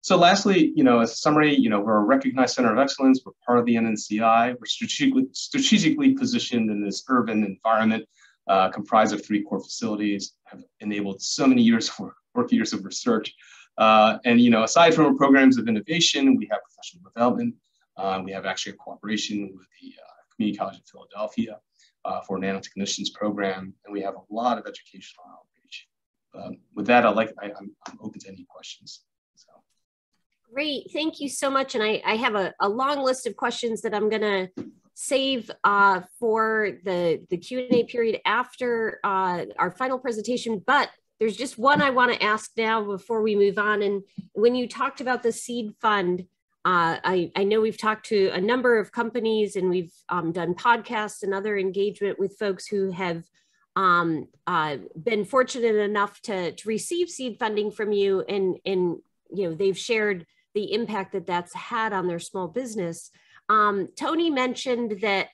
So lastly, you know, as a summary, you know, we're a recognized center of excellence. We're part of the NNCI. We're strategically, strategically positioned in this urban environment uh, comprised of three core facilities, have enabled so many years of work, work years of research Uh, and you know, aside from our programs of innovation, we have professional development. Um, we have actually a cooperation with the uh, Community College of Philadelphia uh, for nanotechnicians program, and we have a lot of educational outreach. Um, with that, I like I, am open to any questions. So. Great, thank you so much. And I, I have a, a long list of questions that I'm gonna save uh, for the, the Q&A period after uh, our final presentation, but there's just one I want to ask now before we move on. And when you talked about the seed fund, uh, I, I, know we've talked to a number of companies and we've um, done podcasts and other engagement with folks who have um, uh, been fortunate enough to, to receive seed funding from you and, and you know they've shared the impact that that's had on their small business. Um, Tony mentioned that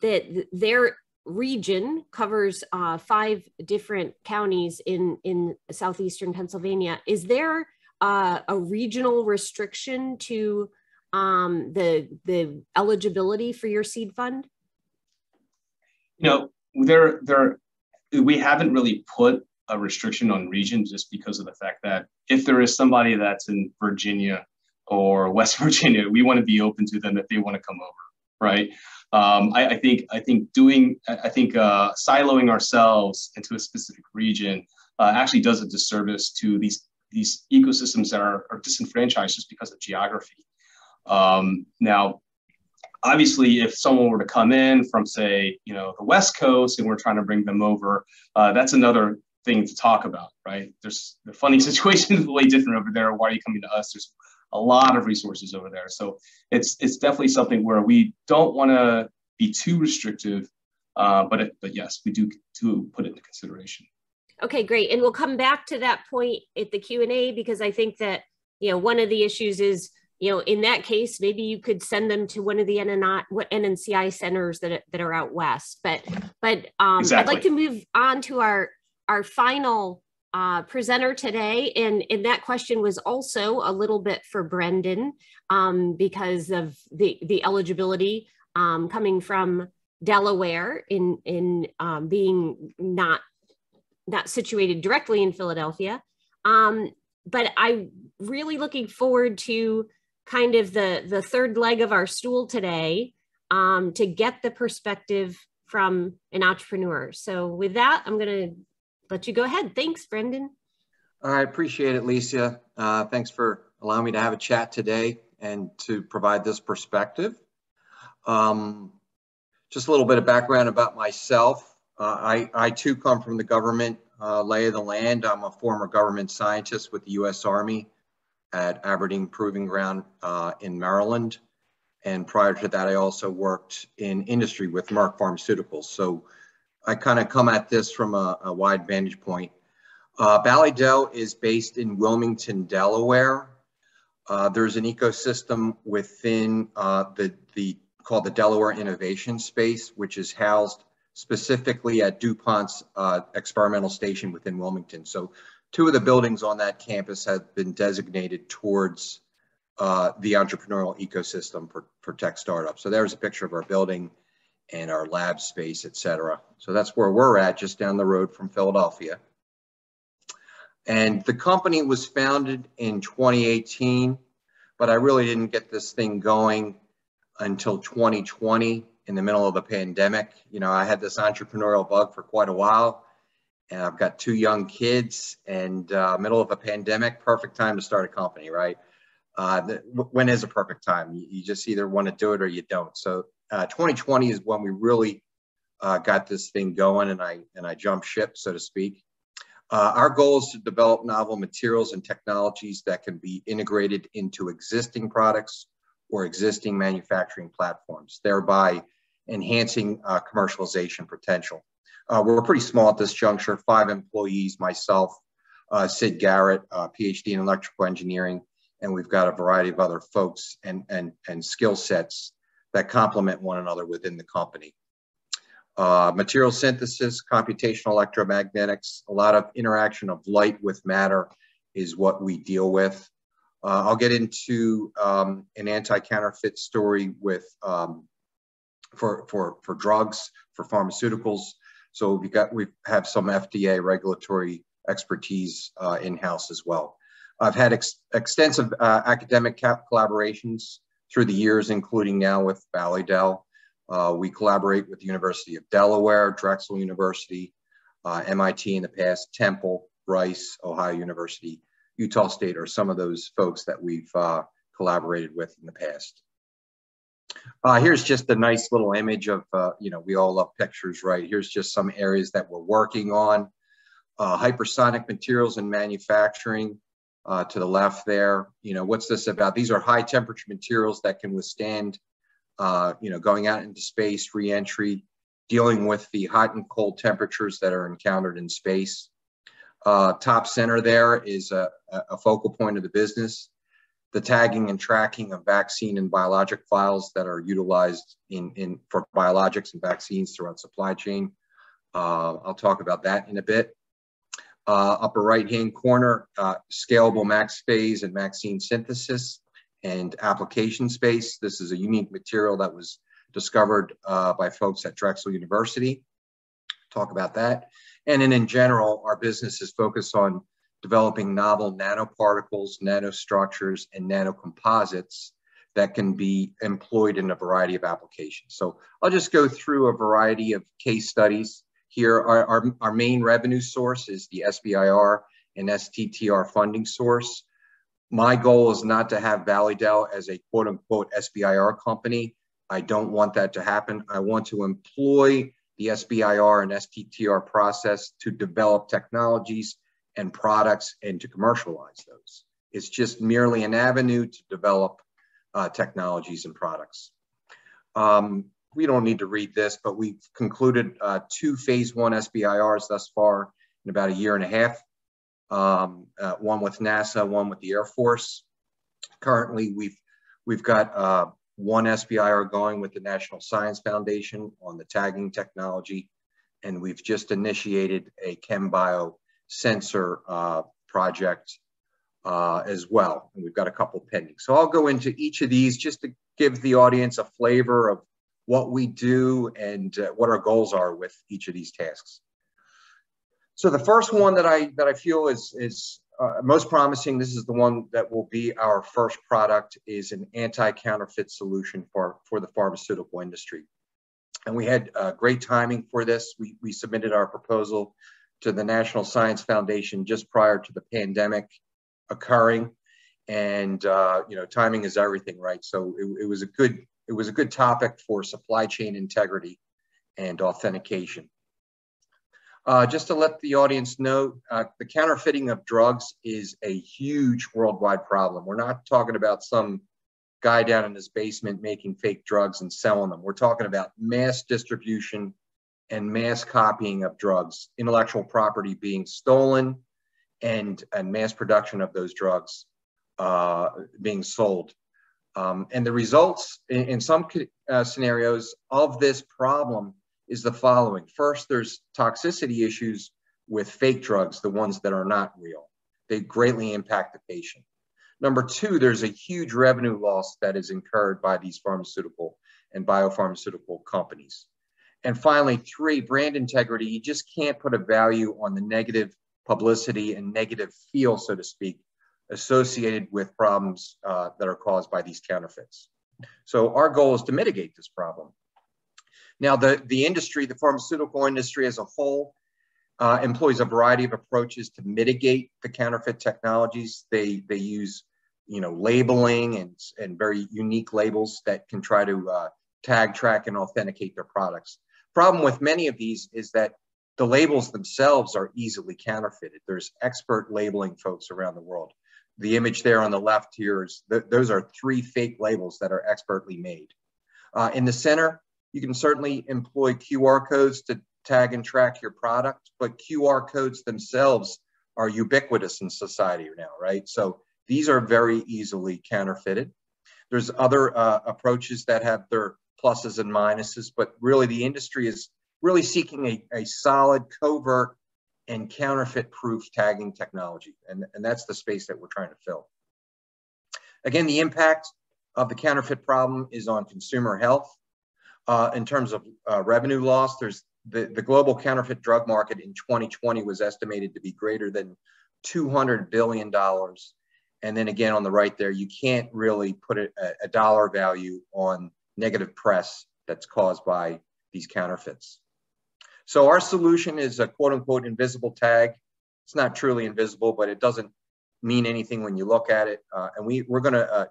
that their region covers uh, five different counties in, in southeastern Pennsylvania. Is there uh, a regional restriction to um, the, the eligibility for your seed fund? You know, there, there, we haven't really put a restriction on region just because of the fact that if there is somebody that's in Virginia or West Virginia, we want to be open to them if they want to come over, right? Um, I, I, think I think doing I think uh, siloing ourselves into a specific region uh, actually does a disservice to these these ecosystems that are, are disenfranchised just because of geography. Um, now, obviously, if someone were to come in from say you know the West Coast and we're trying to bring them over, uh, that's another thing to talk about, right? There's the funding situation is way different over there. Why are you coming to us? There's a lot of resources over there. So it's it's definitely something where we don't want to be too restrictive, uh, but it, but yes, we do to put it into consideration. Okay, great, and we'll come back to that point at the Q and A because I think that you know one of the issues is you know in that case maybe you could send them to one of the NNCI centers that that are out west. But but um, exactly. I'd like to move on to our our final uh, presenter today. And, and that question was also a little bit for Brendan um, because of the, the eligibility um, coming from Delaware in, in um, being not, not situated directly in Philadelphia. Um, but I'm really looking forward to kind of the, the third leg of our stool today um, to get the perspective from an entrepreneur. So with that, I'm going to let you go ahead. Thanks, Brendan. I appreciate it, Lisa. Uh, thanks for allowing me to have a chat today and to provide this perspective. Um, just a little bit of background about myself. Uh, I, I too come from the government uh, lay of the land. I'm a former government scientist with the U.S. Army at Aberdeen Proving Ground uh, in Maryland. And prior to that, I also worked in industry with Merck Pharmaceuticals. So I kind of come at this from a, a wide vantage point. Uh, Dell is based in Wilmington, Delaware. Uh, there's an ecosystem within uh, the, the called the Delaware Innovation Space, which is housed specifically at DuPont's uh, experimental station within Wilmington. So two of the buildings on that campus have been designated towards uh, the entrepreneurial ecosystem for, for tech startups. So there's a picture of our building and our lab space, et cetera. So that's where we're at, just down the road from Philadelphia. And the company was founded in 2018, but I really didn't get this thing going until 2020 in the middle of the pandemic. You know, I had this entrepreneurial bug for quite a while and I've got two young kids and uh, middle of a pandemic, perfect time to start a company, right? Uh, when is a perfect time? You, you, just either want to do it or you don't. So uh, 2020 is when we really uh, got this thing going and I, and I jumped ship, so to speak. Uh, our goal is to develop novel materials and technologies that can be integrated into existing products or existing manufacturing platforms, thereby enhancing uh, commercialization potential. Uh, we're pretty small at this juncture, five employees, myself, uh, Sid Garrett, PhD in electrical engineering, and we've got a variety of other folks and, and, and skill sets that complement one another within the company. Uh, material synthesis, computational electromagnetics, a lot of interaction of light with matter is what we deal with. Uh, I'll get into um, an anti-counterfeit story with um, for, for, for drugs, for pharmaceuticals. So we got we have some FDA regulatory expertise uh, in-house as well. I've had ex extensive uh, academic collaborations through the years, including now with Valleydell. Uh, we collaborate with the University of Delaware, Drexel University, uh, MIT in the past, Temple, Rice, Ohio University, Utah State are some of those folks that we've uh, collaborated with in the past. Uh, here's just a nice little image of, uh, you know, we all love pictures, right? Here's just some areas that we're working on. Uh, hypersonic materials and manufacturing uh, to the left there. You know, what's this about? These are high temperature materials that can withstand, uh, you know, going out into space, reentry, dealing with the hot and cold temperatures that are encountered in space. Uh, top center there is a, a focal point of the business the tagging and tracking of vaccine and biologic files that are utilized in, in for biologics and vaccines throughout supply chain. Uh, I'll talk about that in a bit. Uh, upper right-hand corner, uh, scalable max phase and MXene synthesis and application space. This is a unique material that was discovered uh, by folks at Drexel University. Talk about that. And then in general, our business is focused on developing novel nanoparticles, nanostructures, and nanocomposites that can be employed in a variety of applications. So I'll just go through a variety of case studies here. Our, our, our main revenue source is the SBIR and STTR funding source. My goal is not to have Valleydell as a quote unquote SBIR company. I don't want that to happen. I want to employ the SBIR and STTR process to develop technologies and products and to commercialize those. It's just merely an avenue to develop uh, technologies and products. Um, we don't need to read this, but we've concluded uh, two phase one SBIRs thus far in about a year and a half. Um, uh, one with NASA, one with the Air Force. Currently, we've we've got uh, one SBIR going with the National Science Foundation on the tagging technology, and we've just initiated a ChemBio sensor uh, project uh, as well. And we've got a couple pending. So I'll go into each of these just to give the audience a flavor of what we do and uh, what our goals are with each of these tasks. So the first one that I that I feel is is uh, most promising. This is the one that will be our first product. Is an anti-counterfeit solution for for the pharmaceutical industry, and we had uh, great timing for this. We we submitted our proposal to the National Science Foundation just prior to the pandemic occurring. And uh, you know, timing is everything, right? So it, it was a good it was a good topic for supply chain integrity and authentication. Uh, just to let the audience know, uh, the counterfeiting of drugs is a huge worldwide problem. We're not talking about some guy down in his basement making fake drugs and selling them. We're talking about mass distribution and mass copying of drugs, intellectual property being stolen, and, and mass production of those drugs uh, being sold. Um, and the results in, in some uh, scenarios of this problem is the following. First, there's toxicity issues with fake drugs, the ones that are not real. They greatly impact the patient. Number two, there's a huge revenue loss that is incurred by these pharmaceutical and biopharmaceutical companies. And finally, three, brand integrity. You just can't put a value on the negative publicity and negative feel, so to speak, associated with problems uh, that are caused by these counterfeits. So our goal is to mitigate this problem. Now, the, the industry, the pharmaceutical industry as a whole, uh, employs a variety of approaches to mitigate the counterfeit technologies. They, they use you know, labeling and, and very unique labels that can try to uh, tag, track, and authenticate their products. Problem with many of these is that the labels themselves are easily counterfeited. There's expert labeling folks around the world. The image there on the left here is th those are three fake labels that are expertly made. Uh, in the center, you can certainly employ QR codes to tag and track your product, but QR codes themselves are ubiquitous in society now, right? So these are very easily counterfeited. There's other uh, approaches that have their pluses and minuses, but really the industry is really seeking a, a solid covert and counterfeit proof tagging technology. And, and that's the space that we're trying to fill. Again, the impact of the counterfeit problem is on consumer health. Uh, in terms of uh, revenue loss, there's the, the global counterfeit drug market in 2020 was estimated to be greater than $200 billion And then again, on the right there, you can't really put a, a dollar value on negative press that's caused by these counterfeits. So our solution is a quote unquote invisible tag. It's not truly invisible, but it doesn't mean anything when you look at it. Uh, and we, we're gonna uh,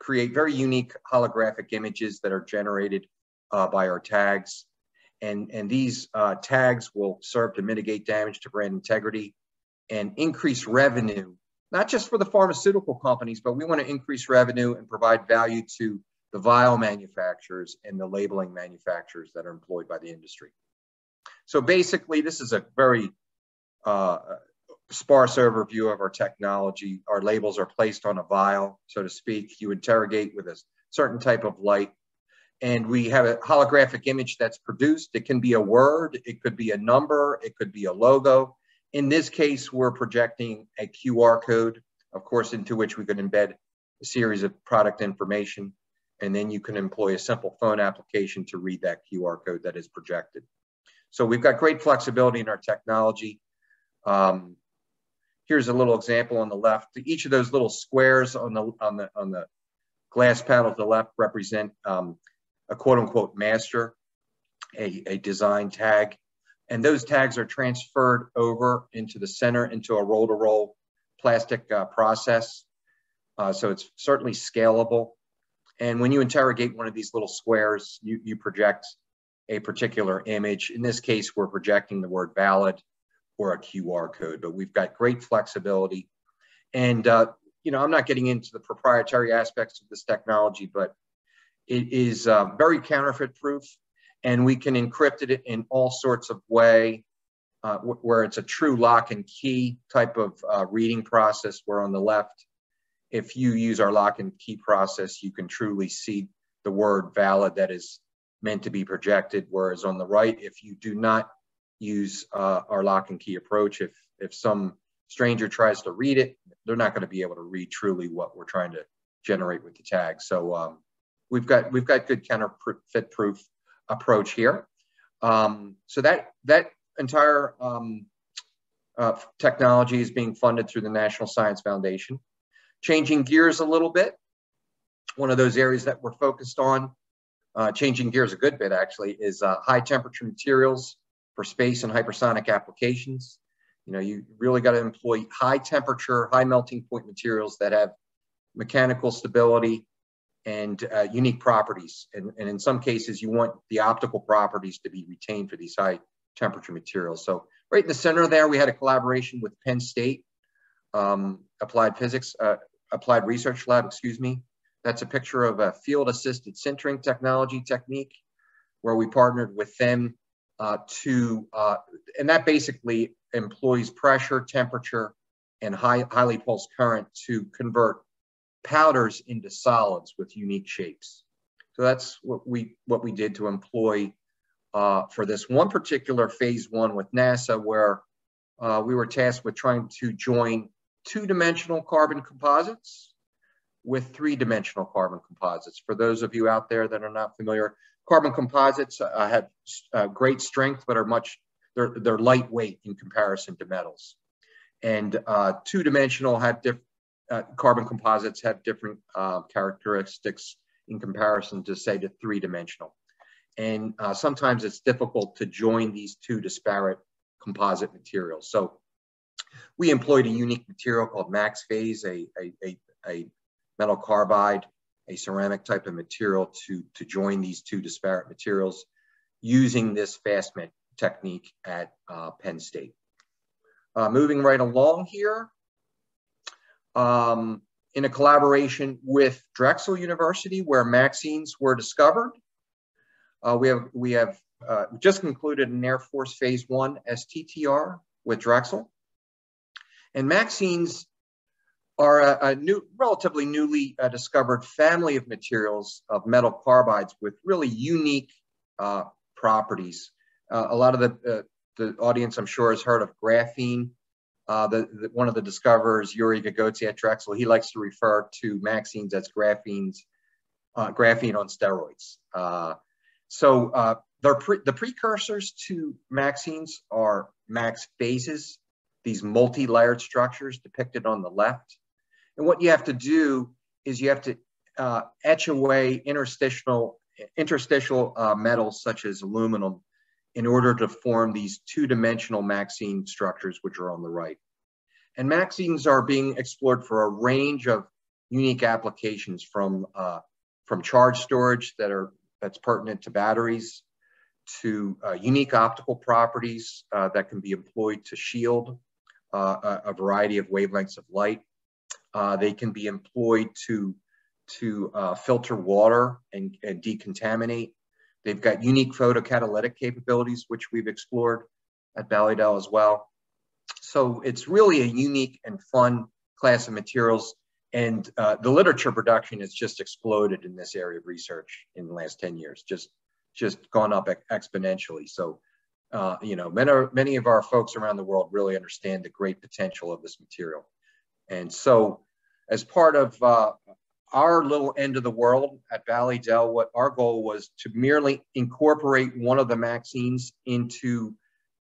create very unique holographic images that are generated uh, by our tags. And, and these uh, tags will serve to mitigate damage to brand integrity and increase revenue, not just for the pharmaceutical companies, but we want to increase revenue and provide value to the vial manufacturers and the labeling manufacturers that are employed by the industry. So basically, this is a very uh, sparse overview of our technology. Our labels are placed on a vial, so to speak. You interrogate with a certain type of light and we have a holographic image that's produced. It can be a word, it could be a number, it could be a logo. In this case, we're projecting a QR code, of course, into which we can embed a series of product information. And then you can employ a simple phone application to read that QR code that is projected. So we've got great flexibility in our technology. Um, here's a little example on the left. Each of those little squares on the on the on the glass panel to the left represent um, a quote unquote master, a, a design tag. And those tags are transferred over into the center into a roll to roll plastic uh, process. Uh, so it's certainly scalable. And when you interrogate one of these little squares, you, you project a particular image. In this case, we're projecting the word valid or a QR code, but we've got great flexibility. And, uh, you know, I'm not getting into the proprietary aspects of this technology, but it is uh, very counterfeit proof, and we can encrypt it in all sorts of way, uh, where it's a true lock and key type of uh, reading process. Where on the left, if you use our lock and key process, you can truly see the word valid that is meant to be projected. Whereas on the right, if you do not use uh, our lock and key approach, if if some stranger tries to read it, they're not going to be able to read truly what we're trying to generate with the tag. So um, we've got we've got good counterfeit proof approach here. Um, so that that entire um, uh, technology is being funded through the National Science Foundation. Changing gears a little bit, one of those areas that we're focused on, uh, changing gears a good bit actually, is uh, high temperature materials for space and hypersonic applications. You know, you really got to employ high temperature, high melting point materials that have mechanical stability and uh, unique properties. And, and in some cases, you want the optical properties to be retained for these high temperature materials. So right in the center there, we had a collaboration with Penn State um, Applied Physics, uh, Applied Research Lab, excuse me. That's a picture of a field assisted sintering technology technique where we partnered with them uh, to, uh, and that basically employs pressure, temperature, and high, highly pulsed current to convert powders into solids with unique shapes. So that's what we what we did to employ uh, for this one particular phase one with NASA, where uh, we were tasked with trying to join two-dimensional carbon composites with three-dimensional carbon composites. For those of you out there that are not familiar, carbon composites uh, have uh, great strength, but are much they're they're lightweight in comparison to metals, and uh, two-dimensional have different uh, carbon composites have different uh, characteristics in comparison to say to three-dimensional. And uh, sometimes it's difficult to join these two disparate composite materials. So we employed a unique material called Max Phase, a, a, a, a metal carbide, a ceramic type of material to, to join these two disparate materials using this FastMet technique at uh, Penn State. Uh, moving right along here, um, in a collaboration with Drexel University, where MXenes were discovered. Uh, we have we have uh, just concluded an Air Force Phase One STTR with Drexel, and MXenes are a, a new, relatively newly uh, discovered family of materials of metal carbides with really unique uh, properties. Uh, a lot of the uh, the audience, I'm sure, has heard of graphene uh, the, the, one of the discoverers, Yury Gogotsi at Drexel, he likes to refer to MXenes as graphenes, uh, graphene on steroids. So pre the precursors to MXenes are max phases, these multi-layered structures depicted on the left. And what you have to do is you have to uh, etch away interstitial, interstitial uh, metals such as aluminum in order to form these two-dimensional MXene structures, which are on the right. And MXenes are being explored for a range of unique applications from, uh, from charge storage that are, that's pertinent to batteries, to uh, unique optical properties uh, that can be employed to shield uh, a, variety of wavelengths of light. Uh, they can be employed to, to uh, filter water and, and decontaminate. They've got unique photocatalytic capabilities, which we've explored at Ballydell as well. So it's really a unique and fun class of materials. And uh, the literature production has just exploded in this area of research in the last 10 years, just, just gone up exponentially. So, uh, you know, many, many of our folks around the world really understand the great potential of this material. And so as part of uh, our little end of the world at Ballydell, what our goal was to merely incorporate one of the MXenes into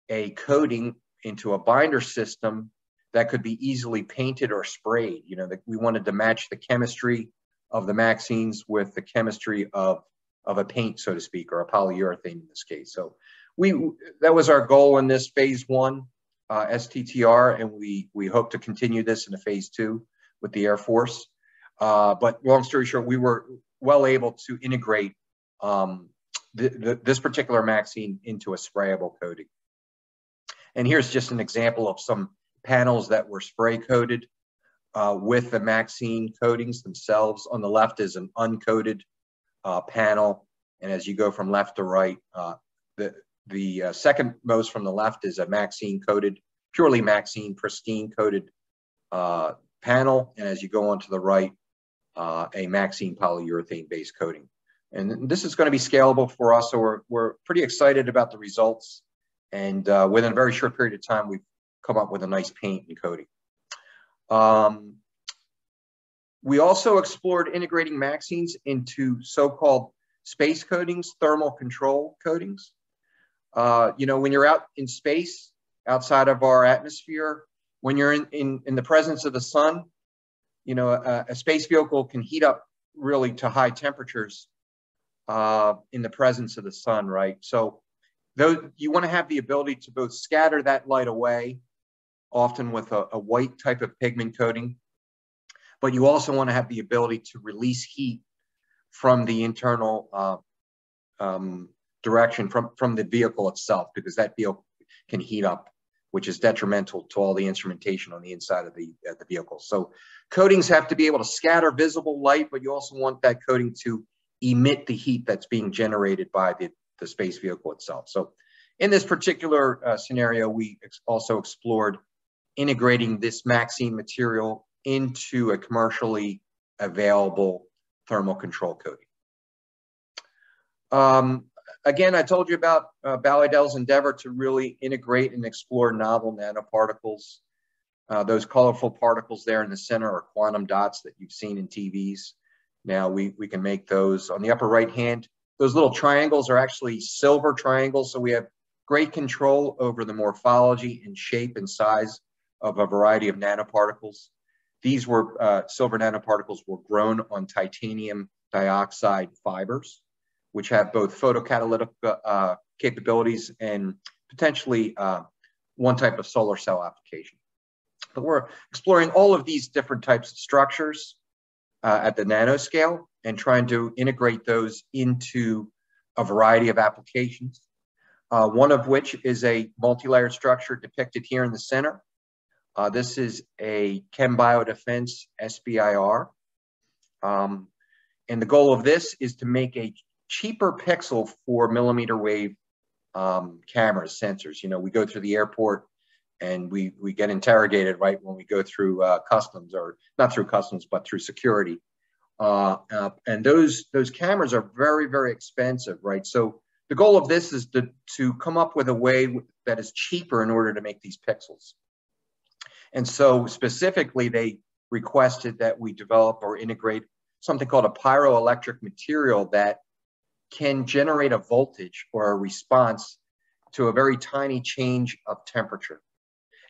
a coating, into a binder system that could be easily painted or sprayed. You know, that we wanted to match the chemistry of the MXenes with the chemistry of, of a paint, so to speak, or a polyurethane in this case. So we that was our goal in this phase one uh, STTR, and we we hope to continue this in a phase two with the Air Force. Uh, but long story short, we were well able to integrate um, this particular MXene into a sprayable coating. And here's just an example of some panels that were spray coated uh, with the MXene coatings themselves. On the left is an uncoated uh, panel. And as you go from left to right, uh, the, the uh, second most from the left is a MXene coated, purely MXene pristine coated uh, panel. And as you go on to the right, uh, a MXene polyurethane based coating. And this is going to be scalable for us. So we're, we're pretty excited about the results. And uh, within a very short period of time, we've come up with a nice paint and coating. Um, we also explored integrating MXenes into so-called space coatings, thermal control coatings. Uh, you know, when you're out in space, outside of our atmosphere, when you're in, in, in the presence of the sun, you know, a, a, space vehicle can heat up really to high temperatures uh, in the presence of the sun, right? So though you want to have the ability to both scatter that light away, often with a, a white type of pigment coating, but you also want to have the ability to release heat from the internal uh, um, direction from, from the vehicle itself, because that vehicle can heat up which is detrimental to all the instrumentation on the inside of the, uh, the vehicle. So coatings have to be able to scatter visible light, but you also want that coating to emit the heat that's being generated by the, the space vehicle itself. So in this particular uh, scenario, we ex also explored integrating this MXene material into a commercially available thermal control coating. Um, again, I told you about uh, endeavor to really integrate and explore novel nanoparticles. Uh, those colorful particles there in the center are quantum dots that you've seen in TVs. Now we, we can make those on the upper right hand. Those little triangles are actually silver triangles. So we have great control over the morphology and shape and size of a variety of nanoparticles. These were, uh, silver nanoparticles were grown on titanium dioxide fibers which have both photocatalytic uh, capabilities and potentially uh, one type of solar cell application. But we're exploring all of these different types of structures uh, at the nanoscale and trying to integrate those into a variety of applications. Uh, one of which is a multi-layered structure depicted here in the center. Uh, this is a Chem Biodefense SBIR. Um, and the goal of this is to make a cheaper pixel for millimeter wave um, cameras, sensors. You know, we go through the airport and we, we get interrogated, right, when we go through uh, customs or not through customs, but through security. Uh, uh, and those, those cameras are very, very expensive, right? So the goal of this is to, to come up with a way that is cheaper in order to make these pixels. And so specifically, they requested that we develop or integrate something called a pyroelectric material that can generate a voltage or a response to a very tiny change of temperature.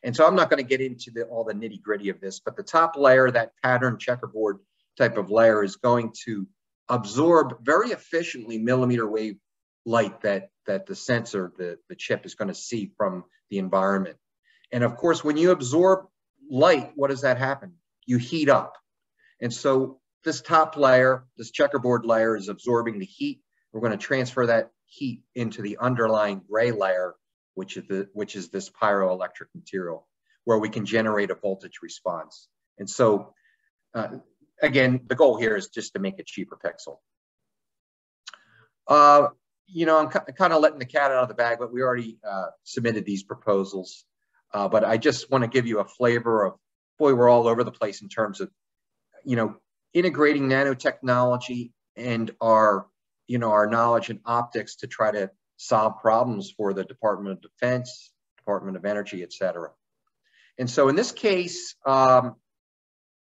And so I'm not going to get into the, all the nitty gritty of this, but the top layer, that pattern checkerboard type of layer is going to absorb very efficiently millimeter wave light that, that the sensor, the, the chip is going to see from the environment. And of course, when you absorb light, what does that happen? You heat up. And so this top layer, this checkerboard layer is absorbing the heat. We're going to transfer that heat into the underlying gray layer, which is, the, which is this pyroelectric material, where we can generate a voltage response. And so, uh, again, the goal here is just to make a cheaper pixel. Uh, you know, I'm kind of letting the cat out of the bag, but we already uh, submitted these proposals. Uh, but I just want to give you a flavor of, boy, we're all over the place in terms of, you know, integrating nanotechnology and our, you know, our knowledge in optics to try to solve problems for the Department of Defense, Department of Energy, et cetera. And so in this case, um,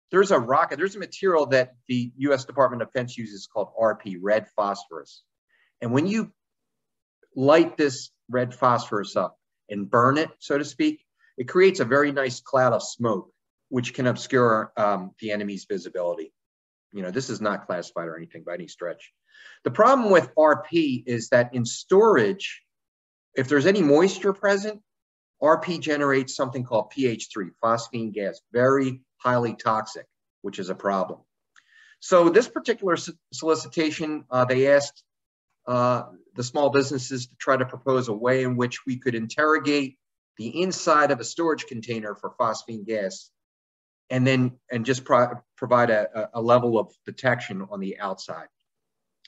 there's a rocket, there's a material that the US Department of Defense uses called RP, red phosphorus. And when you light this red phosphorus up and burn it, so to speak, it creates a very nice cloud of smoke, which can obscure um, the enemy's visibility. You know, this is not classified or anything by any stretch. The problem with RP is that in storage, if there's any moisture present, RP generates something called PH3, phosphine gas, very highly toxic, which is a problem. So this particular solicitation, uh, they asked uh, the small businesses to try to propose a way in which we could interrogate the inside of a storage container for phosphine gas and then and just pro provide a, a, level of detection on the outside.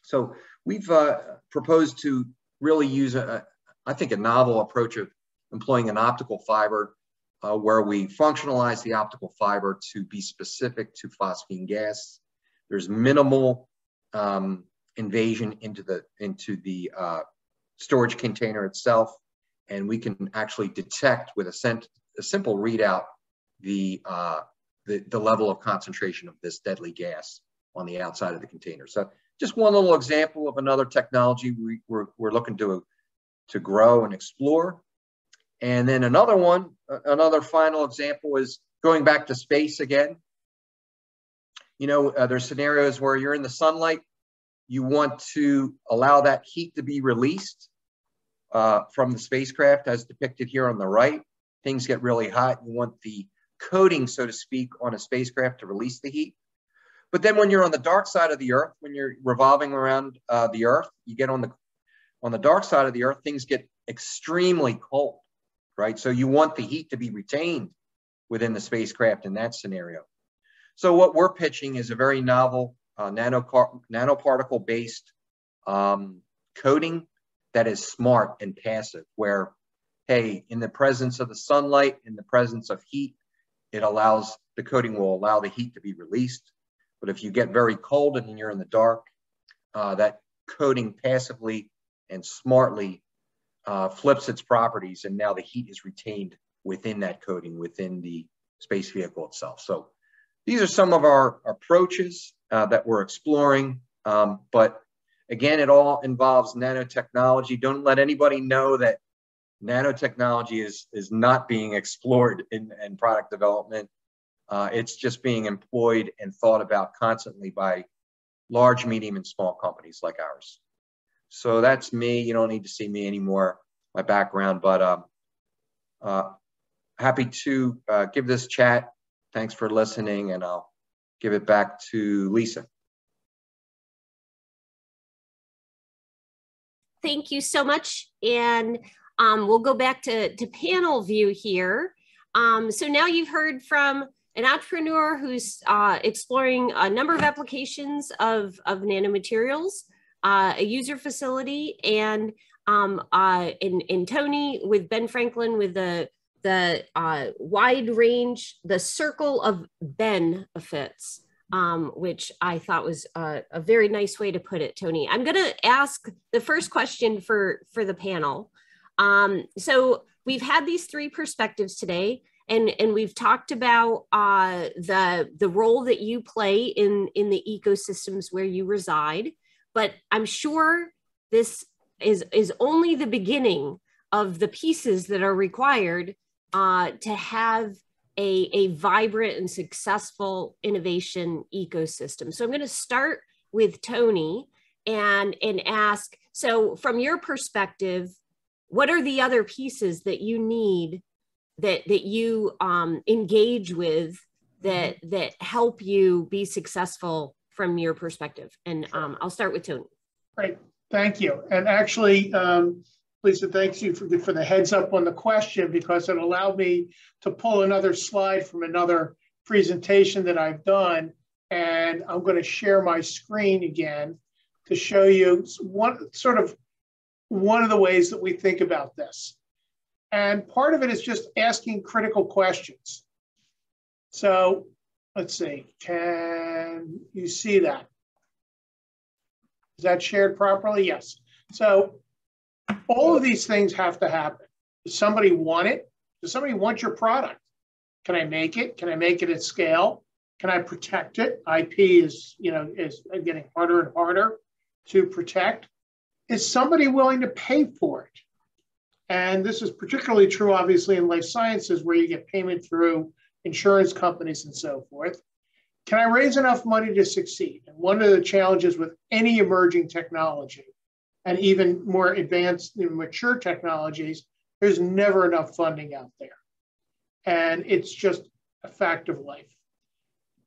So we've uh, proposed to really use a, I think, a novel approach of employing an optical fiber uh, where we functionalize the optical fiber to be specific to phosphine gas. There's minimal um, invasion into the into the uh, storage container itself, and we can actually detect with a, a simple readout the, uh, the the level of concentration of this deadly gas on the outside of the container. So just one little example of another technology we, we're, we're looking to to grow and explore. And then another one, another final example is going back to space again. You know, uh, there's scenarios where you're in the sunlight you want to allow that heat to be released uh, from the spacecraft as depicted here on the right. Things get really hot. You want the coating, so to speak, on a spacecraft to release the heat. But then when you're on the dark side of the Earth, when you're revolving around uh, the Earth, you get on the on the dark side of the Earth, things get extremely cold, right? So you want the heat to be retained within the spacecraft in that scenario. So what we're pitching is a very novel uh, nanoparticle based um, coating that is smart and passive, where, hey, in the presence of the sunlight, in the presence of heat, it allows the coating will allow the heat to be released. But if you get very cold and you're in the dark, uh, that coating passively and smartly uh, flips its properties, and now the heat is retained within that coating, within the space vehicle itself. So these are some of our approaches uh, that we're exploring. Um, but again, it all involves nanotechnology. Don't let anybody know that nanotechnology is, is not being explored in, in product development. Uh, it's just being employed and thought about constantly by large, medium, and small companies like ours. So that's me. You don't need to see me anymore, my background, but um, uh, happy to uh, give this chat. Thanks for listening, and I'll give it back to Lisa. Thank you so much. And um, we'll go back to, to panel view here. Um, so now you've heard from an entrepreneur who's uh, exploring a number of applications of, of nanomaterials, uh, a user facility, and um, uh, in, in Tony with Ben Franklin with the the uh, wide range, the circle of benefits, um, which I thought was a, a, very nice way to put it, Tony. I'm going to ask the first question for, for the panel. Um, so we've had these three perspectives today, and, and we've talked about uh, the, the role that you play in, in the ecosystems where you reside. But I'm sure this is, is only the beginning of the pieces that are required uh, to have a, a vibrant and successful innovation ecosystem. So I'm going to start with Tony and, and ask, so from your perspective, what are the other pieces that you need that, that you um, engage with that, that help you be successful from your perspective? And um, I'll start with Tony. Great, thank you. And actually, um, Lisa, thanks you for the, for the heads up on the question because it allowed me to pull another slide from another presentation that I've done. And I'm going to share my screen again to show you one sort of one of the ways that we think about this. And part of it is just asking critical questions. So let's see, can you see that? Is that shared properly? Yes. So all of these things have to happen. Does somebody want it? Does somebody want your product? Can I make it? Can I make it at scale? Can I protect it? IP is, you know, is getting harder and harder to protect. Is somebody willing to pay for it? And this is particularly true, obviously, in life sciences, where you get payment through insurance companies and so forth. Can I raise enough money to succeed? And one of the challenges with any emerging technology and even more advanced and mature technologies, there's never enough funding out there. And it's just a fact of life.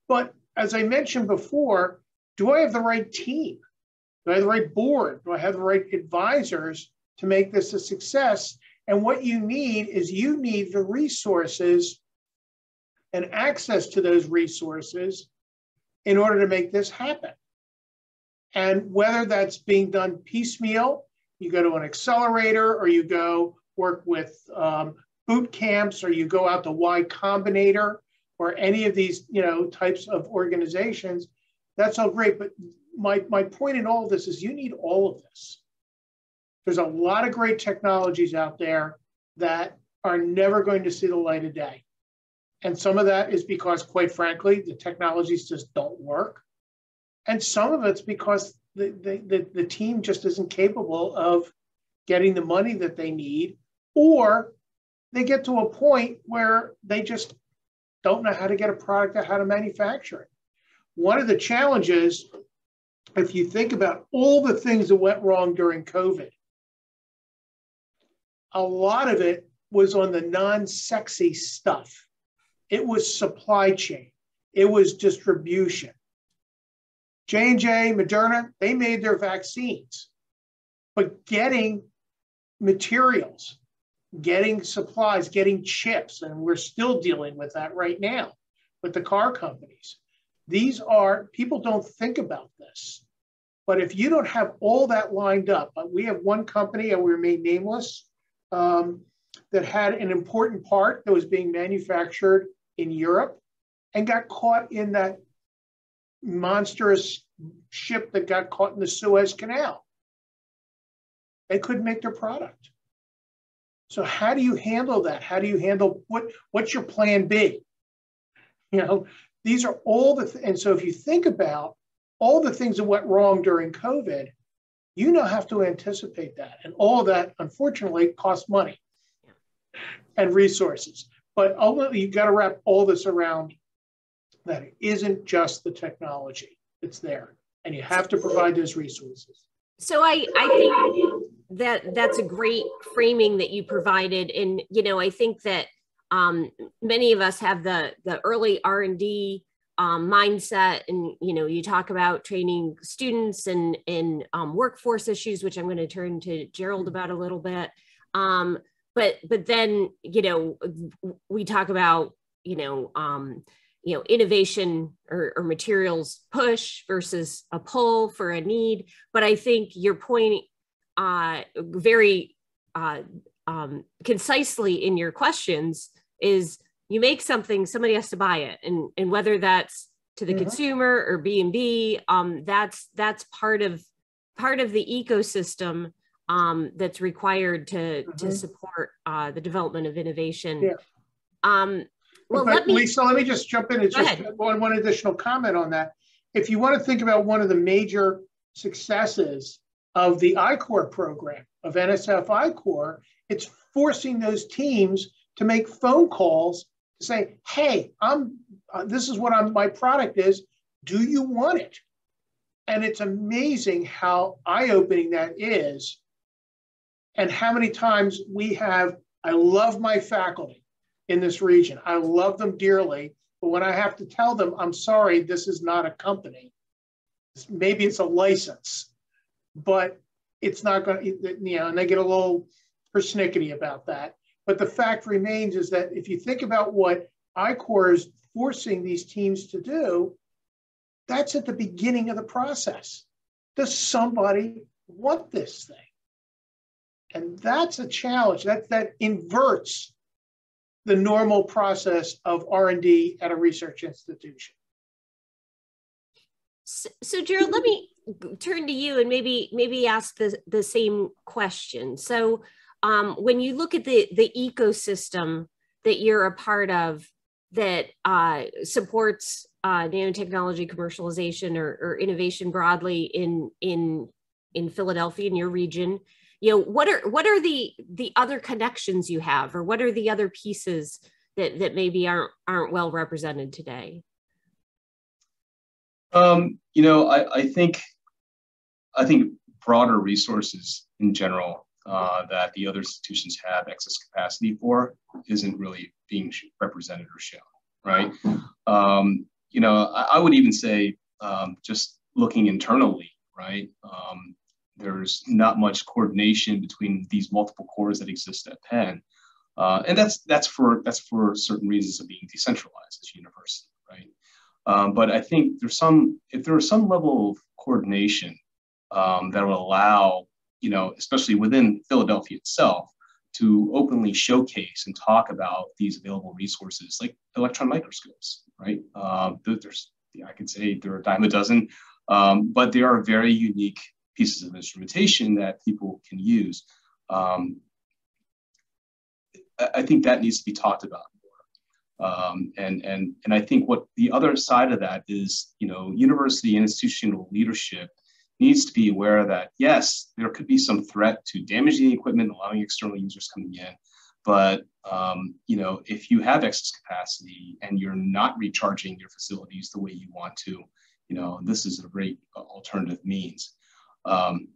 But as I mentioned before, do I have the right team? Do I have the right board? Do I have the right advisors to make this a success? And what you need is you need the resources and access to those resources in order to make this happen. And whether that's being done piecemeal, you go to an accelerator or you go work with um, boot camps or you go out to Y Combinator or any of these you know types of organizations, that's all great. But my, my point in all of this is you need all of this. There's a lot of great technologies out there that are never going to see the light of day. And some of that is because, quite frankly, the technologies just don't work. And some of it's because the, the, the, the team just isn't capable of getting the money that they need, or they get to a point where they just don't know how to get a product or how to manufacture it. One of the challenges, if you think about all the things that went wrong during COVID, a lot of it was on the non sexy stuff. It was supply chain, it was distribution, J&J, Moderna, they made their vaccines. But getting materials, getting supplies, getting chips, and we're still dealing with that right now with the car companies. These are, people don't think about this. But if you don't have all that lined up, uh, we have one company, and we remain nameless, um, that had an important part that was being manufactured in Europe and got caught in that monstrous ship that got caught in the Suez Canal. They couldn't make their product. So how do you handle that? How do you handle what? What's your plan B? You know, these are all the th- and so if you think about all the things that went wrong during COVID, you now have to anticipate that, and all that unfortunately costs money and resources. But ultimately, you've got to wrap all this around that it isn't just the technology it's there, and you have to provide those resources. So I, I think that that's a great framing that you provided, and you know I think that um, many of us have the the early R and D um, mindset, and you know you talk about training students and and um, workforce issues, which I'm going to turn to Gerald about a little bit. Um, but but then you know we talk about you know um, you know innovation or, or, materials push versus a pull for a need but i think your point uh, very uh, um, concisely in your questions is you make something somebody has to buy it and and whether that's to the mm-hmm. consumer or b&b um, that's that's part of part of the ecosystem um, that's required to mm-hmm. to support uh, the development of innovation yeah. um, well, but let me, Lisa, let me just jump in and just one, one additional comment on that. If you want to think about one of the major successes of the I-Corps program, of NSF I-Corps, it's forcing those teams to make phone calls say, hey, I'm uh, this is what I'm, my product is. Do you want it? And it's amazing how eye-opening that is and how many times we have, I love my faculty in this region. I love them dearly. But when I have to tell them, I'm sorry, this is not a company, maybe it's a license, but it's not going to, you know, and they get a little persnickety about that. But the fact remains is that if you think about what I-Corps is forcing these teams to do, that's at the beginning of the process. Does somebody want this thing? And that's a challenge. That, that inverts the normal process of R&D at a research institution. So, so Gerald, let me turn to you and maybe maybe ask the, the same question. So um, when you look at the, the ecosystem that you're a part of that uh, supports uh, nanotechnology commercialization or, or innovation broadly in, in, in Philadelphia, in your region, you know what are what are the the other connections you have or what are the other pieces that that maybe aren't aren't well represented today? Um, you know I, I think i think broader resources in general uh, that the other institutions have excess capacity for isn't really being represented or shown right um, you know I, I, would even say um, just looking internally right um, there's not much coordination between these multiple cores that exist at Penn. Uh, and that's that's for that's for certain reasons of being decentralized as a university, right? Um, but I think there's some if there is some level of coordination um, that will allow, you know, especially within Philadelphia itself, to openly showcase and talk about these available resources like electron microscopes, right? Uh, there's I could say there are a dime a dozen, um, but they are very unique pieces of instrumentation that people can use. Um, I think that needs to be talked about more. Um, and, and, and I think what the other side of that is, you know, university institutional leadership needs to be aware that, yes, there could be some threat to damaging the equipment, allowing external users coming in. But, um, you know, if you have excess capacity and you're not recharging your facilities the way you want to, you know, this is a great alternative means. Um,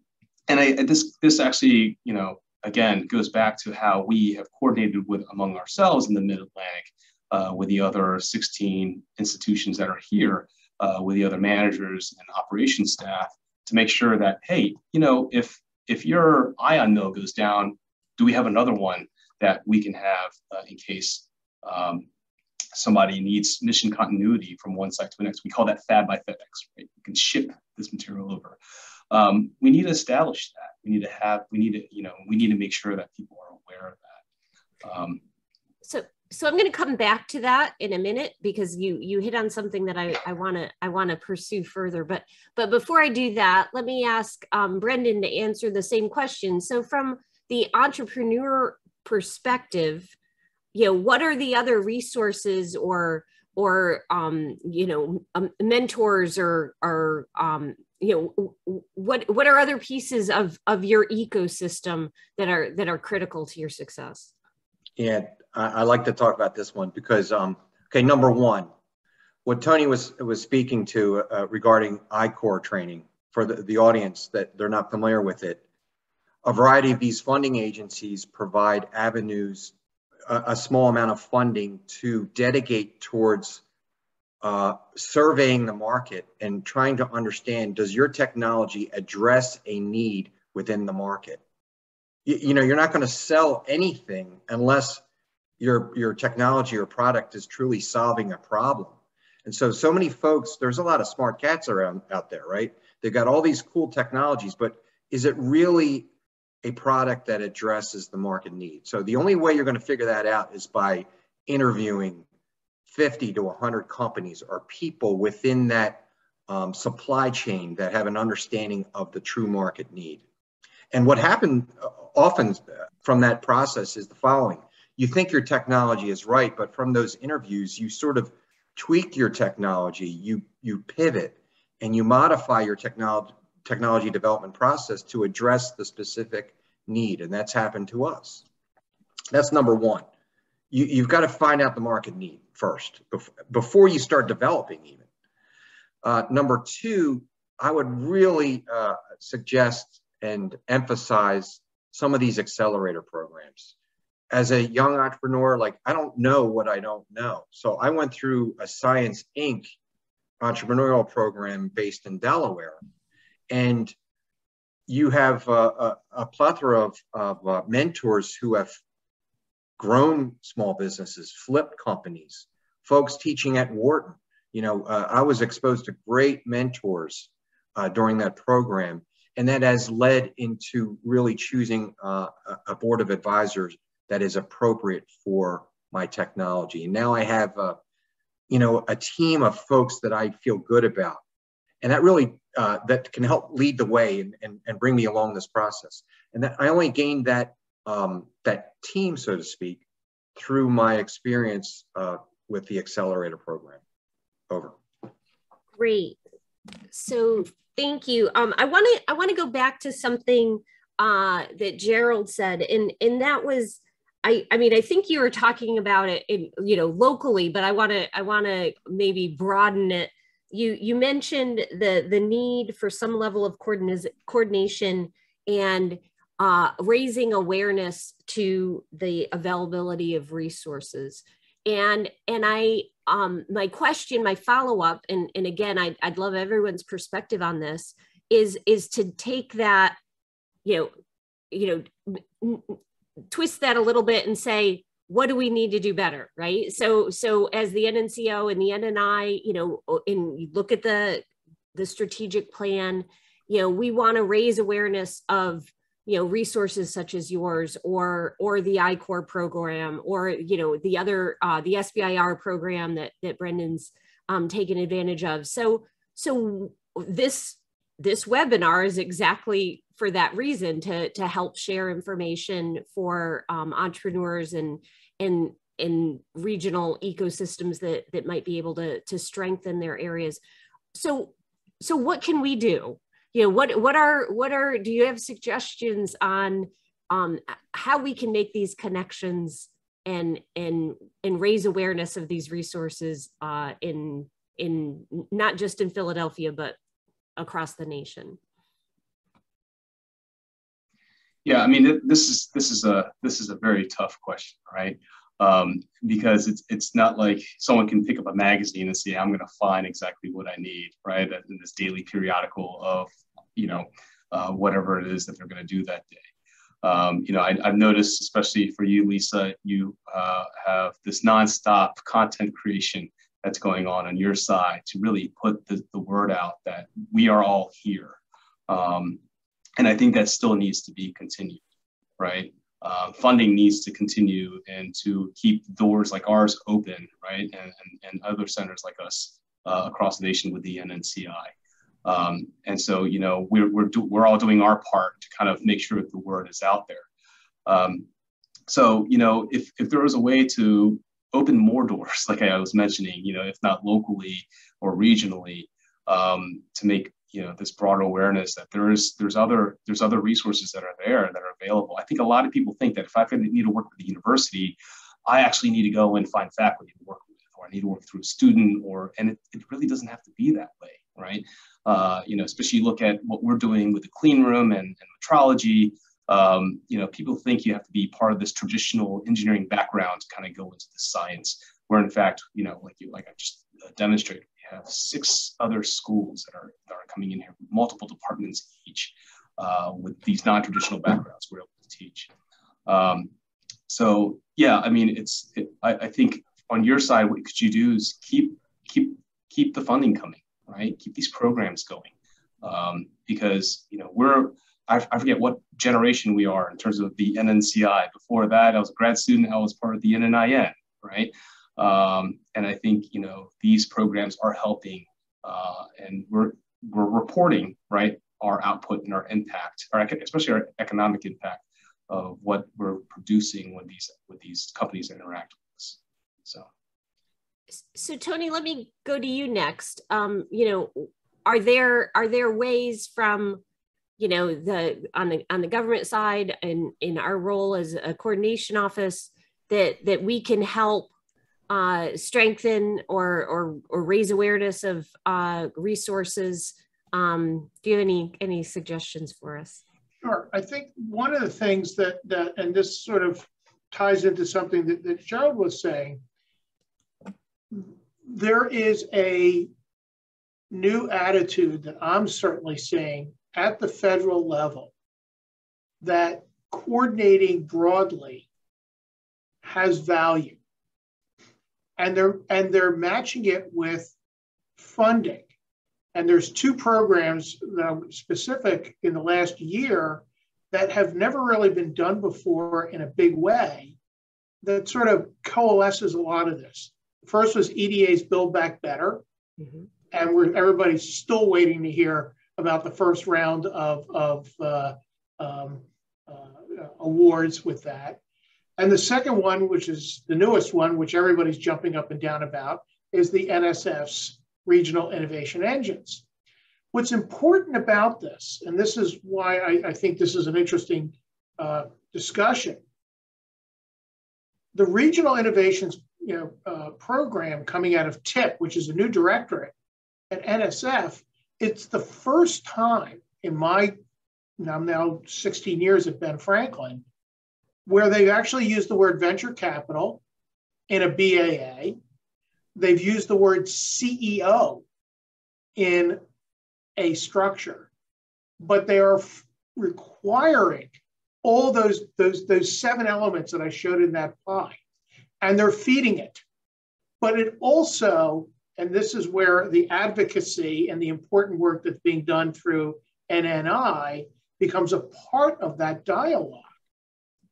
and I, this, this actually, you know, again, goes back to how we have coordinated with among ourselves in the Mid-Atlantic uh, with the other 16 institutions that are here, uh, with the other managers and operations staff to make sure that, hey, you know, if, if your ion mill goes down, do we have another one that we can have uh, in case um, somebody needs mission continuity from one site to the next? We call that FAB by FedEx, right? You can ship this material over. Um, we need to establish that. We need to have, we need to, you know, we need to make sure that people are aware of that. Um, so, I'm going to come back to that in a minute because you you hit on something that I I want to I want to pursue further. But but before I do that, let me ask um, Brendan to answer the same question. So from the entrepreneur perspective, you know, what are the other resources or or um, you know um, mentors or or um, you know what what are other pieces of of your ecosystem that are that are critical to your success yeah i, I like to talk about this one because um okay number one what tony was was speaking to uh, regarding I-Corps training for the, the audience that they're not familiar with it a variety of these funding agencies provide avenues a, a small amount of funding to dedicate towards uh, surveying the market and trying to understand does your technology address a need within the market? You know you're not going to sell anything unless your your technology or product is truly solving a problem and so so many folks there's a lot of smart cats around out there right they've got all these cool technologies but is it really a product that addresses the market need so the only way you're going to figure that out is by interviewing 50 to 100 companies or people within that um, supply chain that have an understanding of the true market need. And what happened uh, often from that process is the following. You think your technology is right, but from those interviews, you sort of tweak your technology, you, you pivot, and you modify your technology, technology development process to address the specific need. And that's happened to us. That's number one. you, you've got to find out the market need first before you start developing even. Uh, number two, I would really uh, suggest and emphasize some of these accelerator programs. As a young entrepreneur, like I don't know what I don't know. So I went through a Science Inc. entrepreneurial program based in Delaware. And you have a, a, a plethora of, of uh, mentors who have grown small businesses, flipped companies, folks teaching at Wharton. You know, uh, I was exposed to great mentors uh, during that program, and that has led into really choosing uh, a board of advisors that is appropriate for my technology. And now I have, a, you know, a team of folks that I feel good about, and that really uh, that can help lead the way and, and, and bring me along this process. And that I only gained that um, that team, so to speak, through my experience uh, with the accelerator program. Over. Great. So thank you. Um, I want to I want to go back to something uh, that Gerald said, and and that was. I, I mean, I think you were talking about it, in, you know, locally, but I want to, I want to maybe broaden it. You, you mentioned the the need for some level of coordination and uh, raising awareness to the availability of resources. And, and I, um, my question, my follow-up, and, and again, I'd, I'd love everyone's perspective on this, is, is to take that, you know, you know, twist that a little bit and say, what do we need to do better right so so as the nnco and the nni you know and you look at the the strategic plan you know we want to raise awareness of you know resources such as yours or or the I-Corps program or you know the other uh, the SBIR program that that Brendan's um, taken advantage of. So so this this webinar is exactly for that reason to to help share information for um, entrepreneurs and and in regional ecosystems that that might be able to to strengthen their areas. So so what can we do? you know what what are what are do you have suggestions on um, how we can make these connections and and and raise awareness of these resources uh, in in not just in Philadelphia but across the nation. Yeah, I mean this is this is a this is a very tough question, right? Um, because it's it's not like someone can pick up a magazine and say I'm going to find exactly what I need, right? In this daily periodical of you know, uh, whatever it is that they're going to do that day. Um, you know, I, have noticed, especially for you, Lisa, you uh, have this nonstop content creation that's going on on your side to really put the, the word out that we are all here. Um, and I think that still needs to be continued, right? Uh, funding needs to continue and to keep doors like ours open, right? And, and, and other centers like us uh, across the nation with the NNCI. Um, and so, you know, we're, we're, do, we're all doing our part to kind of make sure that the word is out there. Um, so, you know, if, if there was a way to open more doors, like I was mentioning, you know, if not locally or regionally, um, to make you know this broader awareness that there's there's other there's other resources that are there that are available. I think a lot of people think that if I need to work with the university, I actually need to go and find faculty to work with, or I need to work through a student, or and it, it really doesn't have to be that way, right? Uh, you know, especially look at what we're doing with the clean room and, and metrology. Um, you know, people think you have to be part of this traditional engineering background to kind of go into the science, where in fact, you know, like you, like I just demonstrated, have six other schools that are that are coming in here, multiple departments each, uh, with these non-traditional backgrounds we're able to teach. Um, so yeah, I mean, it's it, I, I think on your side, what could you do is keep keep keep the funding coming right? Keep these programs going. Um, because, you know, we're, I, I, forget what generation we are in terms of the NNCI. Before that, I was a grad student, I was part of the NNIN, right? Um, and I think, you know, these programs are helping uh, and we're, we're reporting, right, our output and our impact, our, especially our economic impact of what we're producing when these, with these companies interact with us. So so Tony, let me go to you next. Um, you know, are there are there ways from you know the on the on the government side and in our role as a coordination office that that we can help uh, strengthen or, or or raise awareness of uh, resources. Um, do you have any any suggestions for us? Sure. I think one of the things that that and this sort of ties into something that, that Gerald was saying. There is a new attitude that I'm certainly seeing at the federal level that coordinating broadly has value. And they're and they're matching it with funding. And there's two programs that are specific in the last year that have never really been done before in a big way that sort of coalesces a lot of this. First was EDA's Build Back Better, mm-hmm. and we're everybody's still waiting to hear about the first round of, of uh, um, uh, awards with that. And the second one, which is the newest one, which everybody's jumping up and down about, is the NSF's Regional Innovation Engines. What's important about this, and this is why I, I think this is an interesting uh, discussion, the Regional Innovations you know, uh, program coming out of TIP, which is a new directorate at NSF, it's the first time in my, I'm now 16 years at Ben Franklin, where they've actually used the word venture capital in a BAA. They've used the word CEO in a structure, but they are f- requiring all those, those, those seven elements that I showed in that pie, and they're feeding it. But it also and this is where the advocacy and the important work that's being done through NNI becomes a part of that dialogue,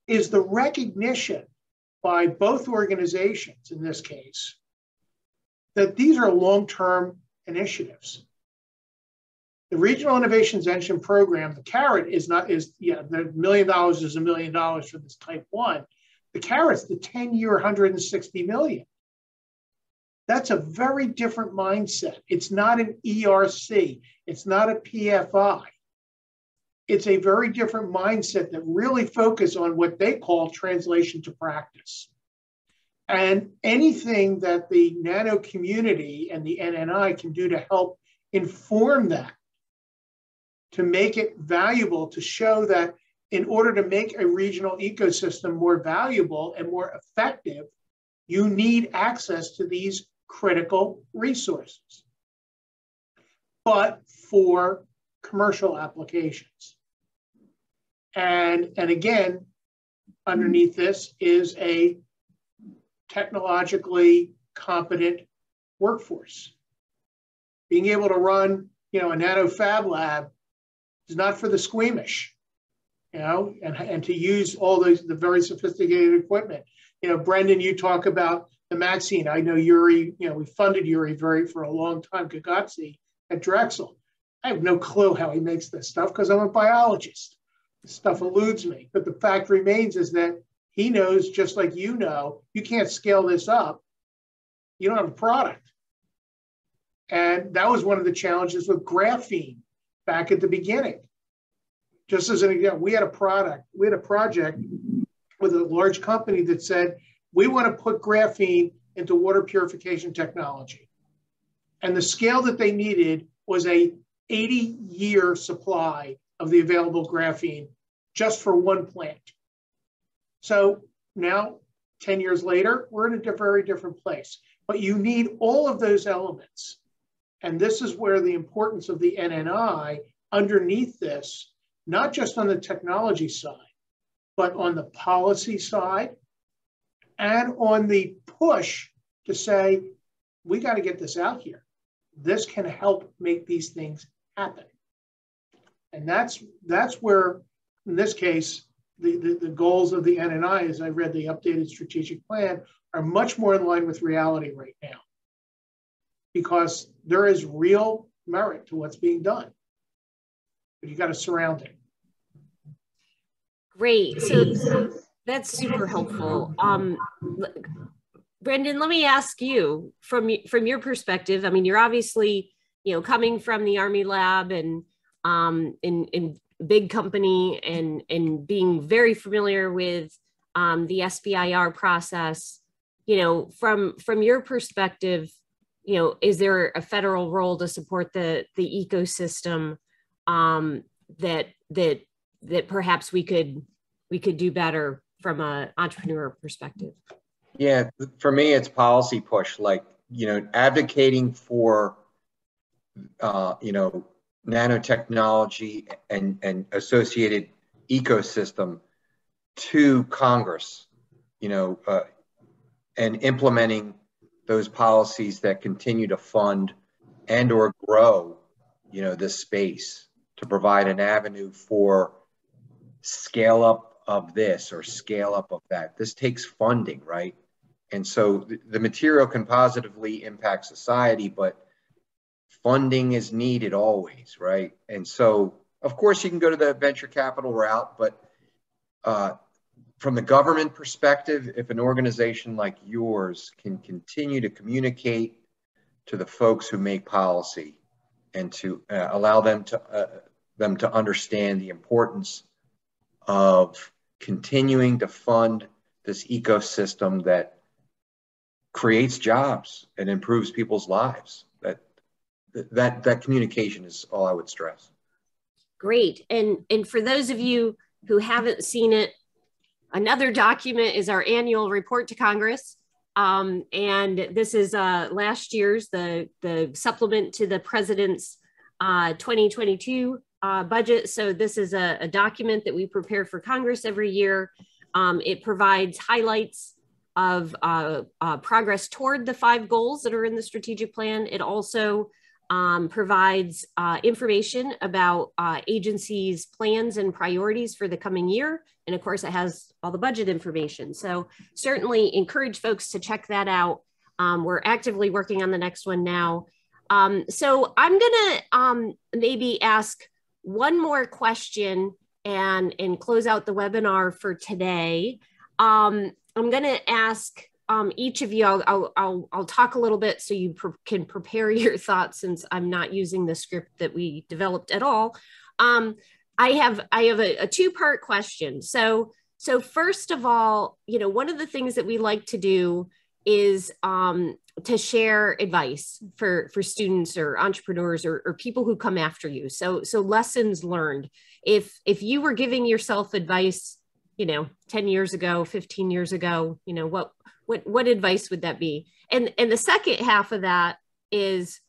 is the recognition by both organizations in this case that these are long-term initiatives. The Regional Innovations Engine program, the carrot is not, is, yeah, the million dollars is a million dollars for this type one. The carrot's the 10 year, 160 million. That's a very different mindset. It's not an ERC, it's not a PFI. It's a very different mindset that really focus on what they call translation to practice. And anything that the nano community and the NNI can do to help inform that, to make it valuable, to show that in order to make a regional ecosystem more valuable and more effective, you need access to these critical resources, but for commercial applications. And, and again, underneath this is a technologically competent workforce. Being able to run, you know, a nano fab lab is not for the squeamish, you know, and, and to use all those the very sophisticated equipment. You know, Brendan, you talk about the MXene. I know Yury, you know, we funded Yury very for a long time, Gogotsi at Drexel. I have no clue how he makes this stuff because I'm a biologist. Stuff eludes me. But the fact remains is that he knows, just like you know, you can't scale this up. You don't have a product. And that was one of the challenges with graphene back at the beginning. Just as an example, we had a product, we had a project with a large company that said, we want to put graphene into water purification technology. And the scale that they needed was a 80 year supply of the available graphene just for one plant. So now, 10 years later, we're in a very different place. But you need all of those elements. And this is where the importance of the NNI underneath this, not just on the technology side, but on the policy side and on the push to say, we got to get this out here. This can help make these things happen. And that's that's where, in this case, the, the, the goals of the NNI, as I read the updated strategic plan, are much more in line with reality right now. Because there is real merit to what's being done. But you got to surround it. Great. So that's super helpful. Um, Brendan, let me ask you from from your perspective. I mean, you're obviously you know coming from the Army lab and um, in in big company and and being very familiar with um, the SBIR process, you know, from from your perspective, you know, is there a federal role to support the the ecosystem um, that that that perhaps we could we could do better from an entrepreneur perspective? Yeah, for me, it's policy push, like you know, advocating for uh, you know nanotechnology and and associated ecosystem to Congress, you know, uh, and implementing those policies that continue to fund and or grow, you know, this space to provide an avenue for scale up of this or scale up of that. This takes funding, right? And so the, the material can positively impact society, but funding is needed always, right? And so, of course, you can go to the venture capital route, but uh, from the government perspective, if an organization like yours can continue to communicate to the folks who make policy and to uh, allow them to uh, them to understand the importance of continuing to fund this ecosystem that creates jobs and improves people's lives that that communication is all i would stress great and and for those of you who haven't seen it Another document is our annual report to Congress. Um, and this is uh, last year's, the, the supplement to the president's uh, 2022 uh, budget. So this is a, a, document that we prepare for Congress every year. Um, it provides highlights of uh, uh, progress toward the five goals that are in the strategic plan. It also um, provides uh, information about uh, agencies' plans and priorities for the coming year. And of course, it has all the budget information. So certainly encourage folks to check that out. Um, we're actively working on the next one now. Um, so I'm gonna um, maybe ask one more question and, and close out the webinar for today. Um, I'm gonna ask um, each of you, I'll, I'll, I'll, I'll, talk a little bit so you can prepare your thoughts since I'm not using the script that we developed at all. Um, I have, I have a, a two part question. So, so first of all, you know, one of the things that we like to do is um, to share advice for, for students or entrepreneurs or, or people who come after you. So, so lessons learned. If, if you were giving yourself advice you know 10 years ago 15 years ago you know what what what advice would that be? And and the second half of that is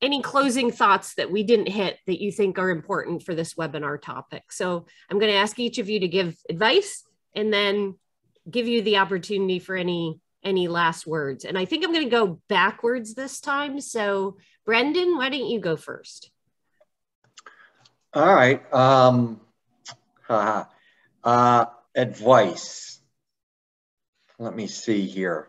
any closing thoughts that we didn't hit that you think are important for this webinar topic. So i'm going to ask each of you to give advice and then give you the opportunity for any any last words. And i think i'm going to go backwards this time. So brendan why don't you go first? All right um uh advice let me see here.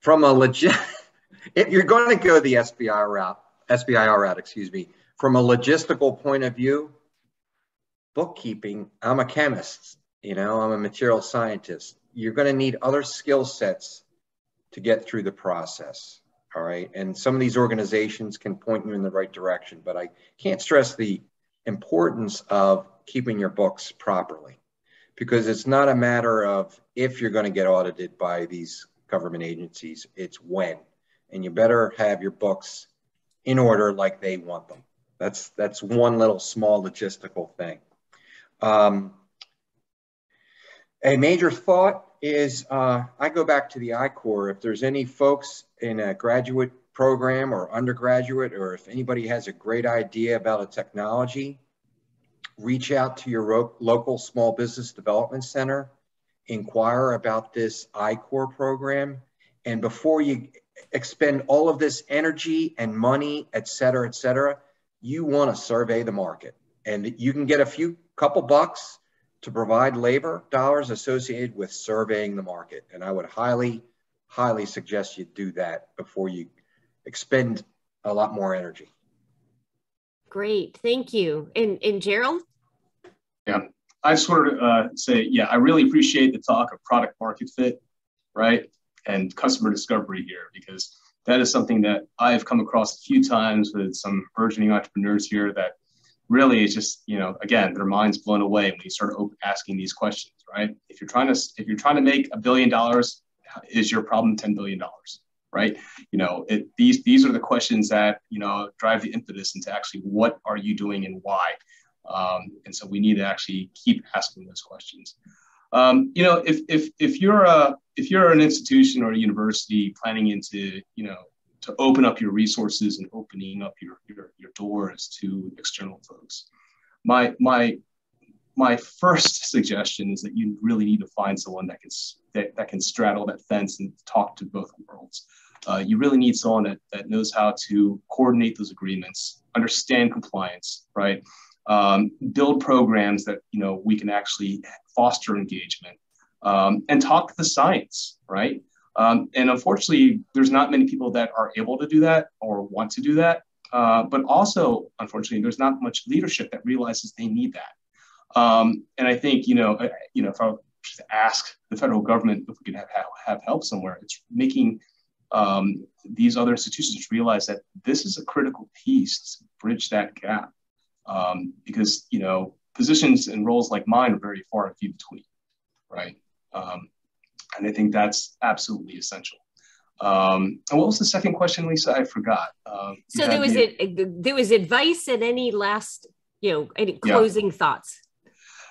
From a legit, if you're going to go the SBI route, SBIR route, excuse me, from a logistical point of view, bookkeeping, I'm a chemist, you know, I'm a material scientist. You're going to need other skill sets to get through the process. All right. And some of these organizations can point you in the right direction, but I can't stress the importance of keeping your books properly because it's not a matter of if you're going to get audited by these government agencies, it's when. And you better have your books in order like they want them. That's that's one little small logistical thing. Um, a major thought is uh, I go back to the I-Corps. If there's any folks in a graduate program or undergraduate, or if anybody has a great idea about a technology reach out to your local small business development center, inquire about this I-Corps program, and before you expend all of this energy and money, et cetera, et cetera, you want to survey the market. And you can get a few couple bucks to provide labor dollars associated with surveying the market. And I would highly, highly suggest you do that before you expend a lot more energy. Great, thank you. And, and Gerald? Yeah, I just wanted to uh, say, yeah, I really appreciate the talk of product market fit, right? And customer discovery here, because that is something that I've come across a few times with some burgeoning entrepreneurs here that really is just you know again their minds blown away when you start asking these questions right if you're trying to if you're trying to make a billion dollars is your problem 10 billion dollars right you know it, these these are the questions that you know drive the impetus into actually what are you doing and why um, and so we need to actually keep asking those questions um, you know if if if you're a if you're an institution or a university planning into you know to open up your resources and opening up your, your, your doors to external folks. My, my, my first suggestion is that you really need to find someone that can, that, that can straddle that fence and talk to both worlds. Uh, you really need someone that, that knows how to coordinate those agreements, understand compliance, right? Um, build programs that you know we can actually foster engagement um, and talk the science, right? Um, and unfortunately, there's not many people that are able to do that or want to do that. Uh, but also, unfortunately, there's not much leadership that realizes they need that. Um, and I think, you know, you know, if I just ask the federal government if we could have, have help somewhere, it's making um, these other institutions realize that this is a critical piece to bridge that gap. Um, because, you know, positions and roles like mine are very far and few between, right? Um, and I think that's absolutely essential. Um, and what was the second question, Lisa? I forgot. Um, so there was it, there was advice and any last, you know, any closing yeah. thoughts.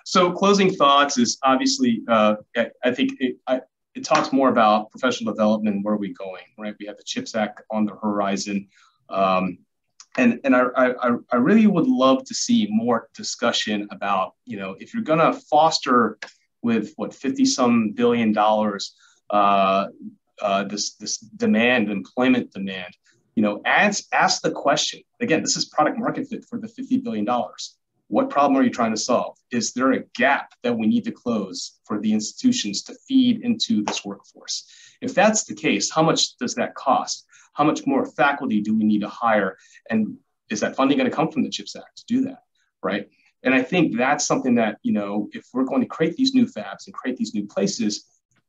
So closing thoughts is obviously, uh, I, I, think it, I, it talks more about professional development. Where are we going? Right? We have the CHIPS Act on the horizon. Um, and and I, I, I really would love to see more discussion about, you know, if you're going to foster with what 50 some billion dollars uh, uh, this this demand employment demand you know ask ask the question again this is product market fit for the 50 billion dollars what problem are you trying to solve? Is there a gap that we need to close for the institutions to feed into this workforce? If that's the case how much does that cost? How much more faculty do we need to hire? And is that funding going to come from the chips act to do that right? And I think that's something that, you know, if we're going to create these new fabs and create these new places,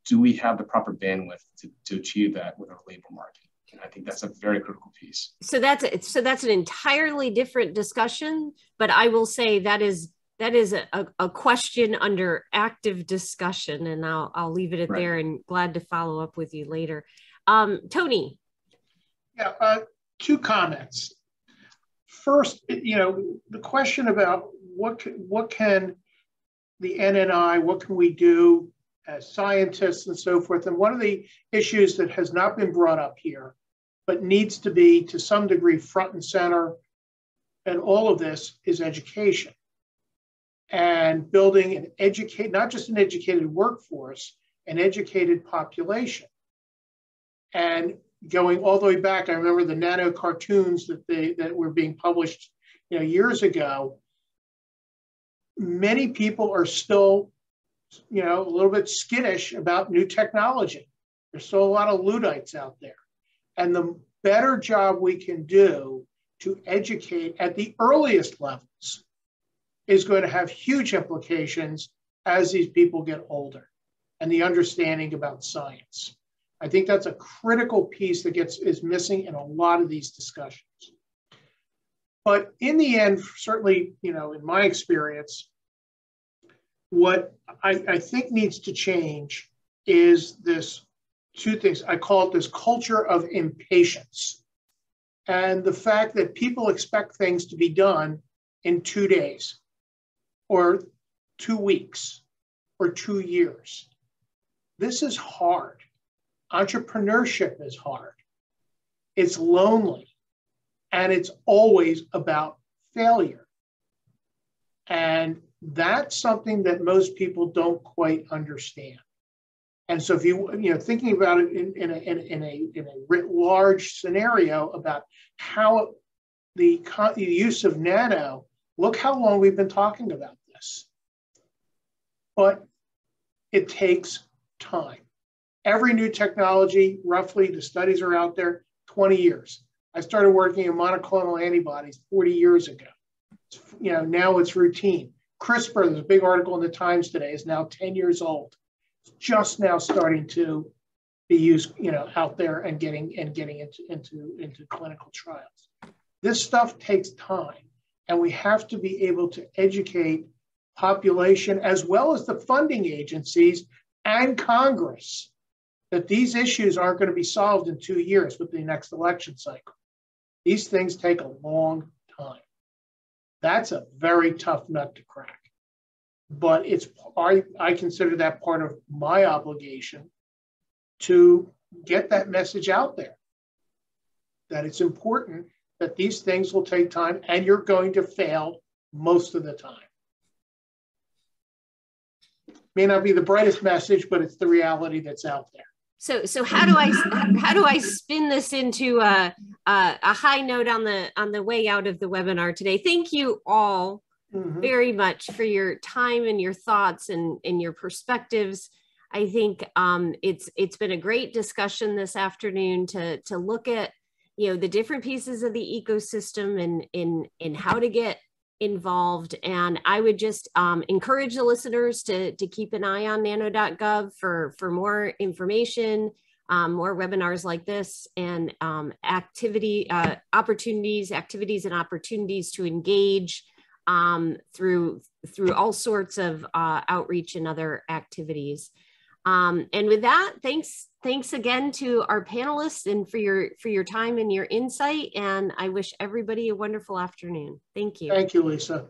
do we have the proper bandwidth to, to achieve that with our labor market? And I think that's a very critical piece. So that's a, so that's an entirely different discussion, but I will say that is that is a, a question under active discussion, and I'll I'll leave it at right. there. And glad to follow up with you later. Um, Tony. Yeah, uh, two comments. First, you know, the question about what can, what can the NNI, what can we do as scientists and so forth? And one of the issues that has not been brought up here, but needs to be to some degree front and center and all of this is education. And building an educate not just an educated workforce an educated population. And going all the way back i remember the nano cartoons that they that were being published you know years ago. Many people are still, you know, a little bit skittish about new technology. There's still a lot of Luddites out there. And the better job we can do to educate at the earliest levels is going to have huge implications as these people get older and the understanding about science. I think that's a critical piece that gets is missing in a lot of these discussions. But in the end, certainly, you know, in my experience, what I, I think needs to change is this two things. I call it this culture of impatience. And the fact that people expect things to be done in two days or two weeks or two years. This is hard. Entrepreneurship is hard. It's lonely and it's always about failure. And that's something that most people don't quite understand. And so, if you you know thinking about it in, in a in, in a in a writ large scenario about how the, the use of nano, look how long we've been talking about this. But it takes time. Every new technology, roughly, the studies are out there, 20 years. I started working in monoclonal antibodies 40 years ago. You know, now it's routine. CRISPR, there's a big article in the Times today, is now 10 years old. It's just now starting to be used, you know, out there and getting and getting into into into clinical trials. This stuff takes time. And we have to be able to educate population as well as the funding agencies and Congress that these issues aren't going to be solved in two years with the next election cycle. These things take a long time. That's a very tough nut to crack. But it's I, I consider that part of my obligation to get that message out there that it's important that these things will take time and you're going to fail most of the time. May not be the brightest message, but it's the reality that's out there. So, so how do I how do I spin this into a, a, a high note on the on the way out of the webinar today? Thank you all mm-hmm. very much for your time and your thoughts and and your perspectives. I think um, it's it's been a great discussion this afternoon to to look at you know the different pieces of the ecosystem and in in how to get involved and i would just um, encourage the listeners to to keep an eye on nano.gov for for more information um, more webinars like this and um, activity uh, opportunities activities and opportunities to engage um, through through all sorts of uh, outreach and other activities um, and with that, thanks thanks again to our panelists and for your for your time and your insight. And I wish everybody a wonderful afternoon. Thank you. Thank you, Lisa.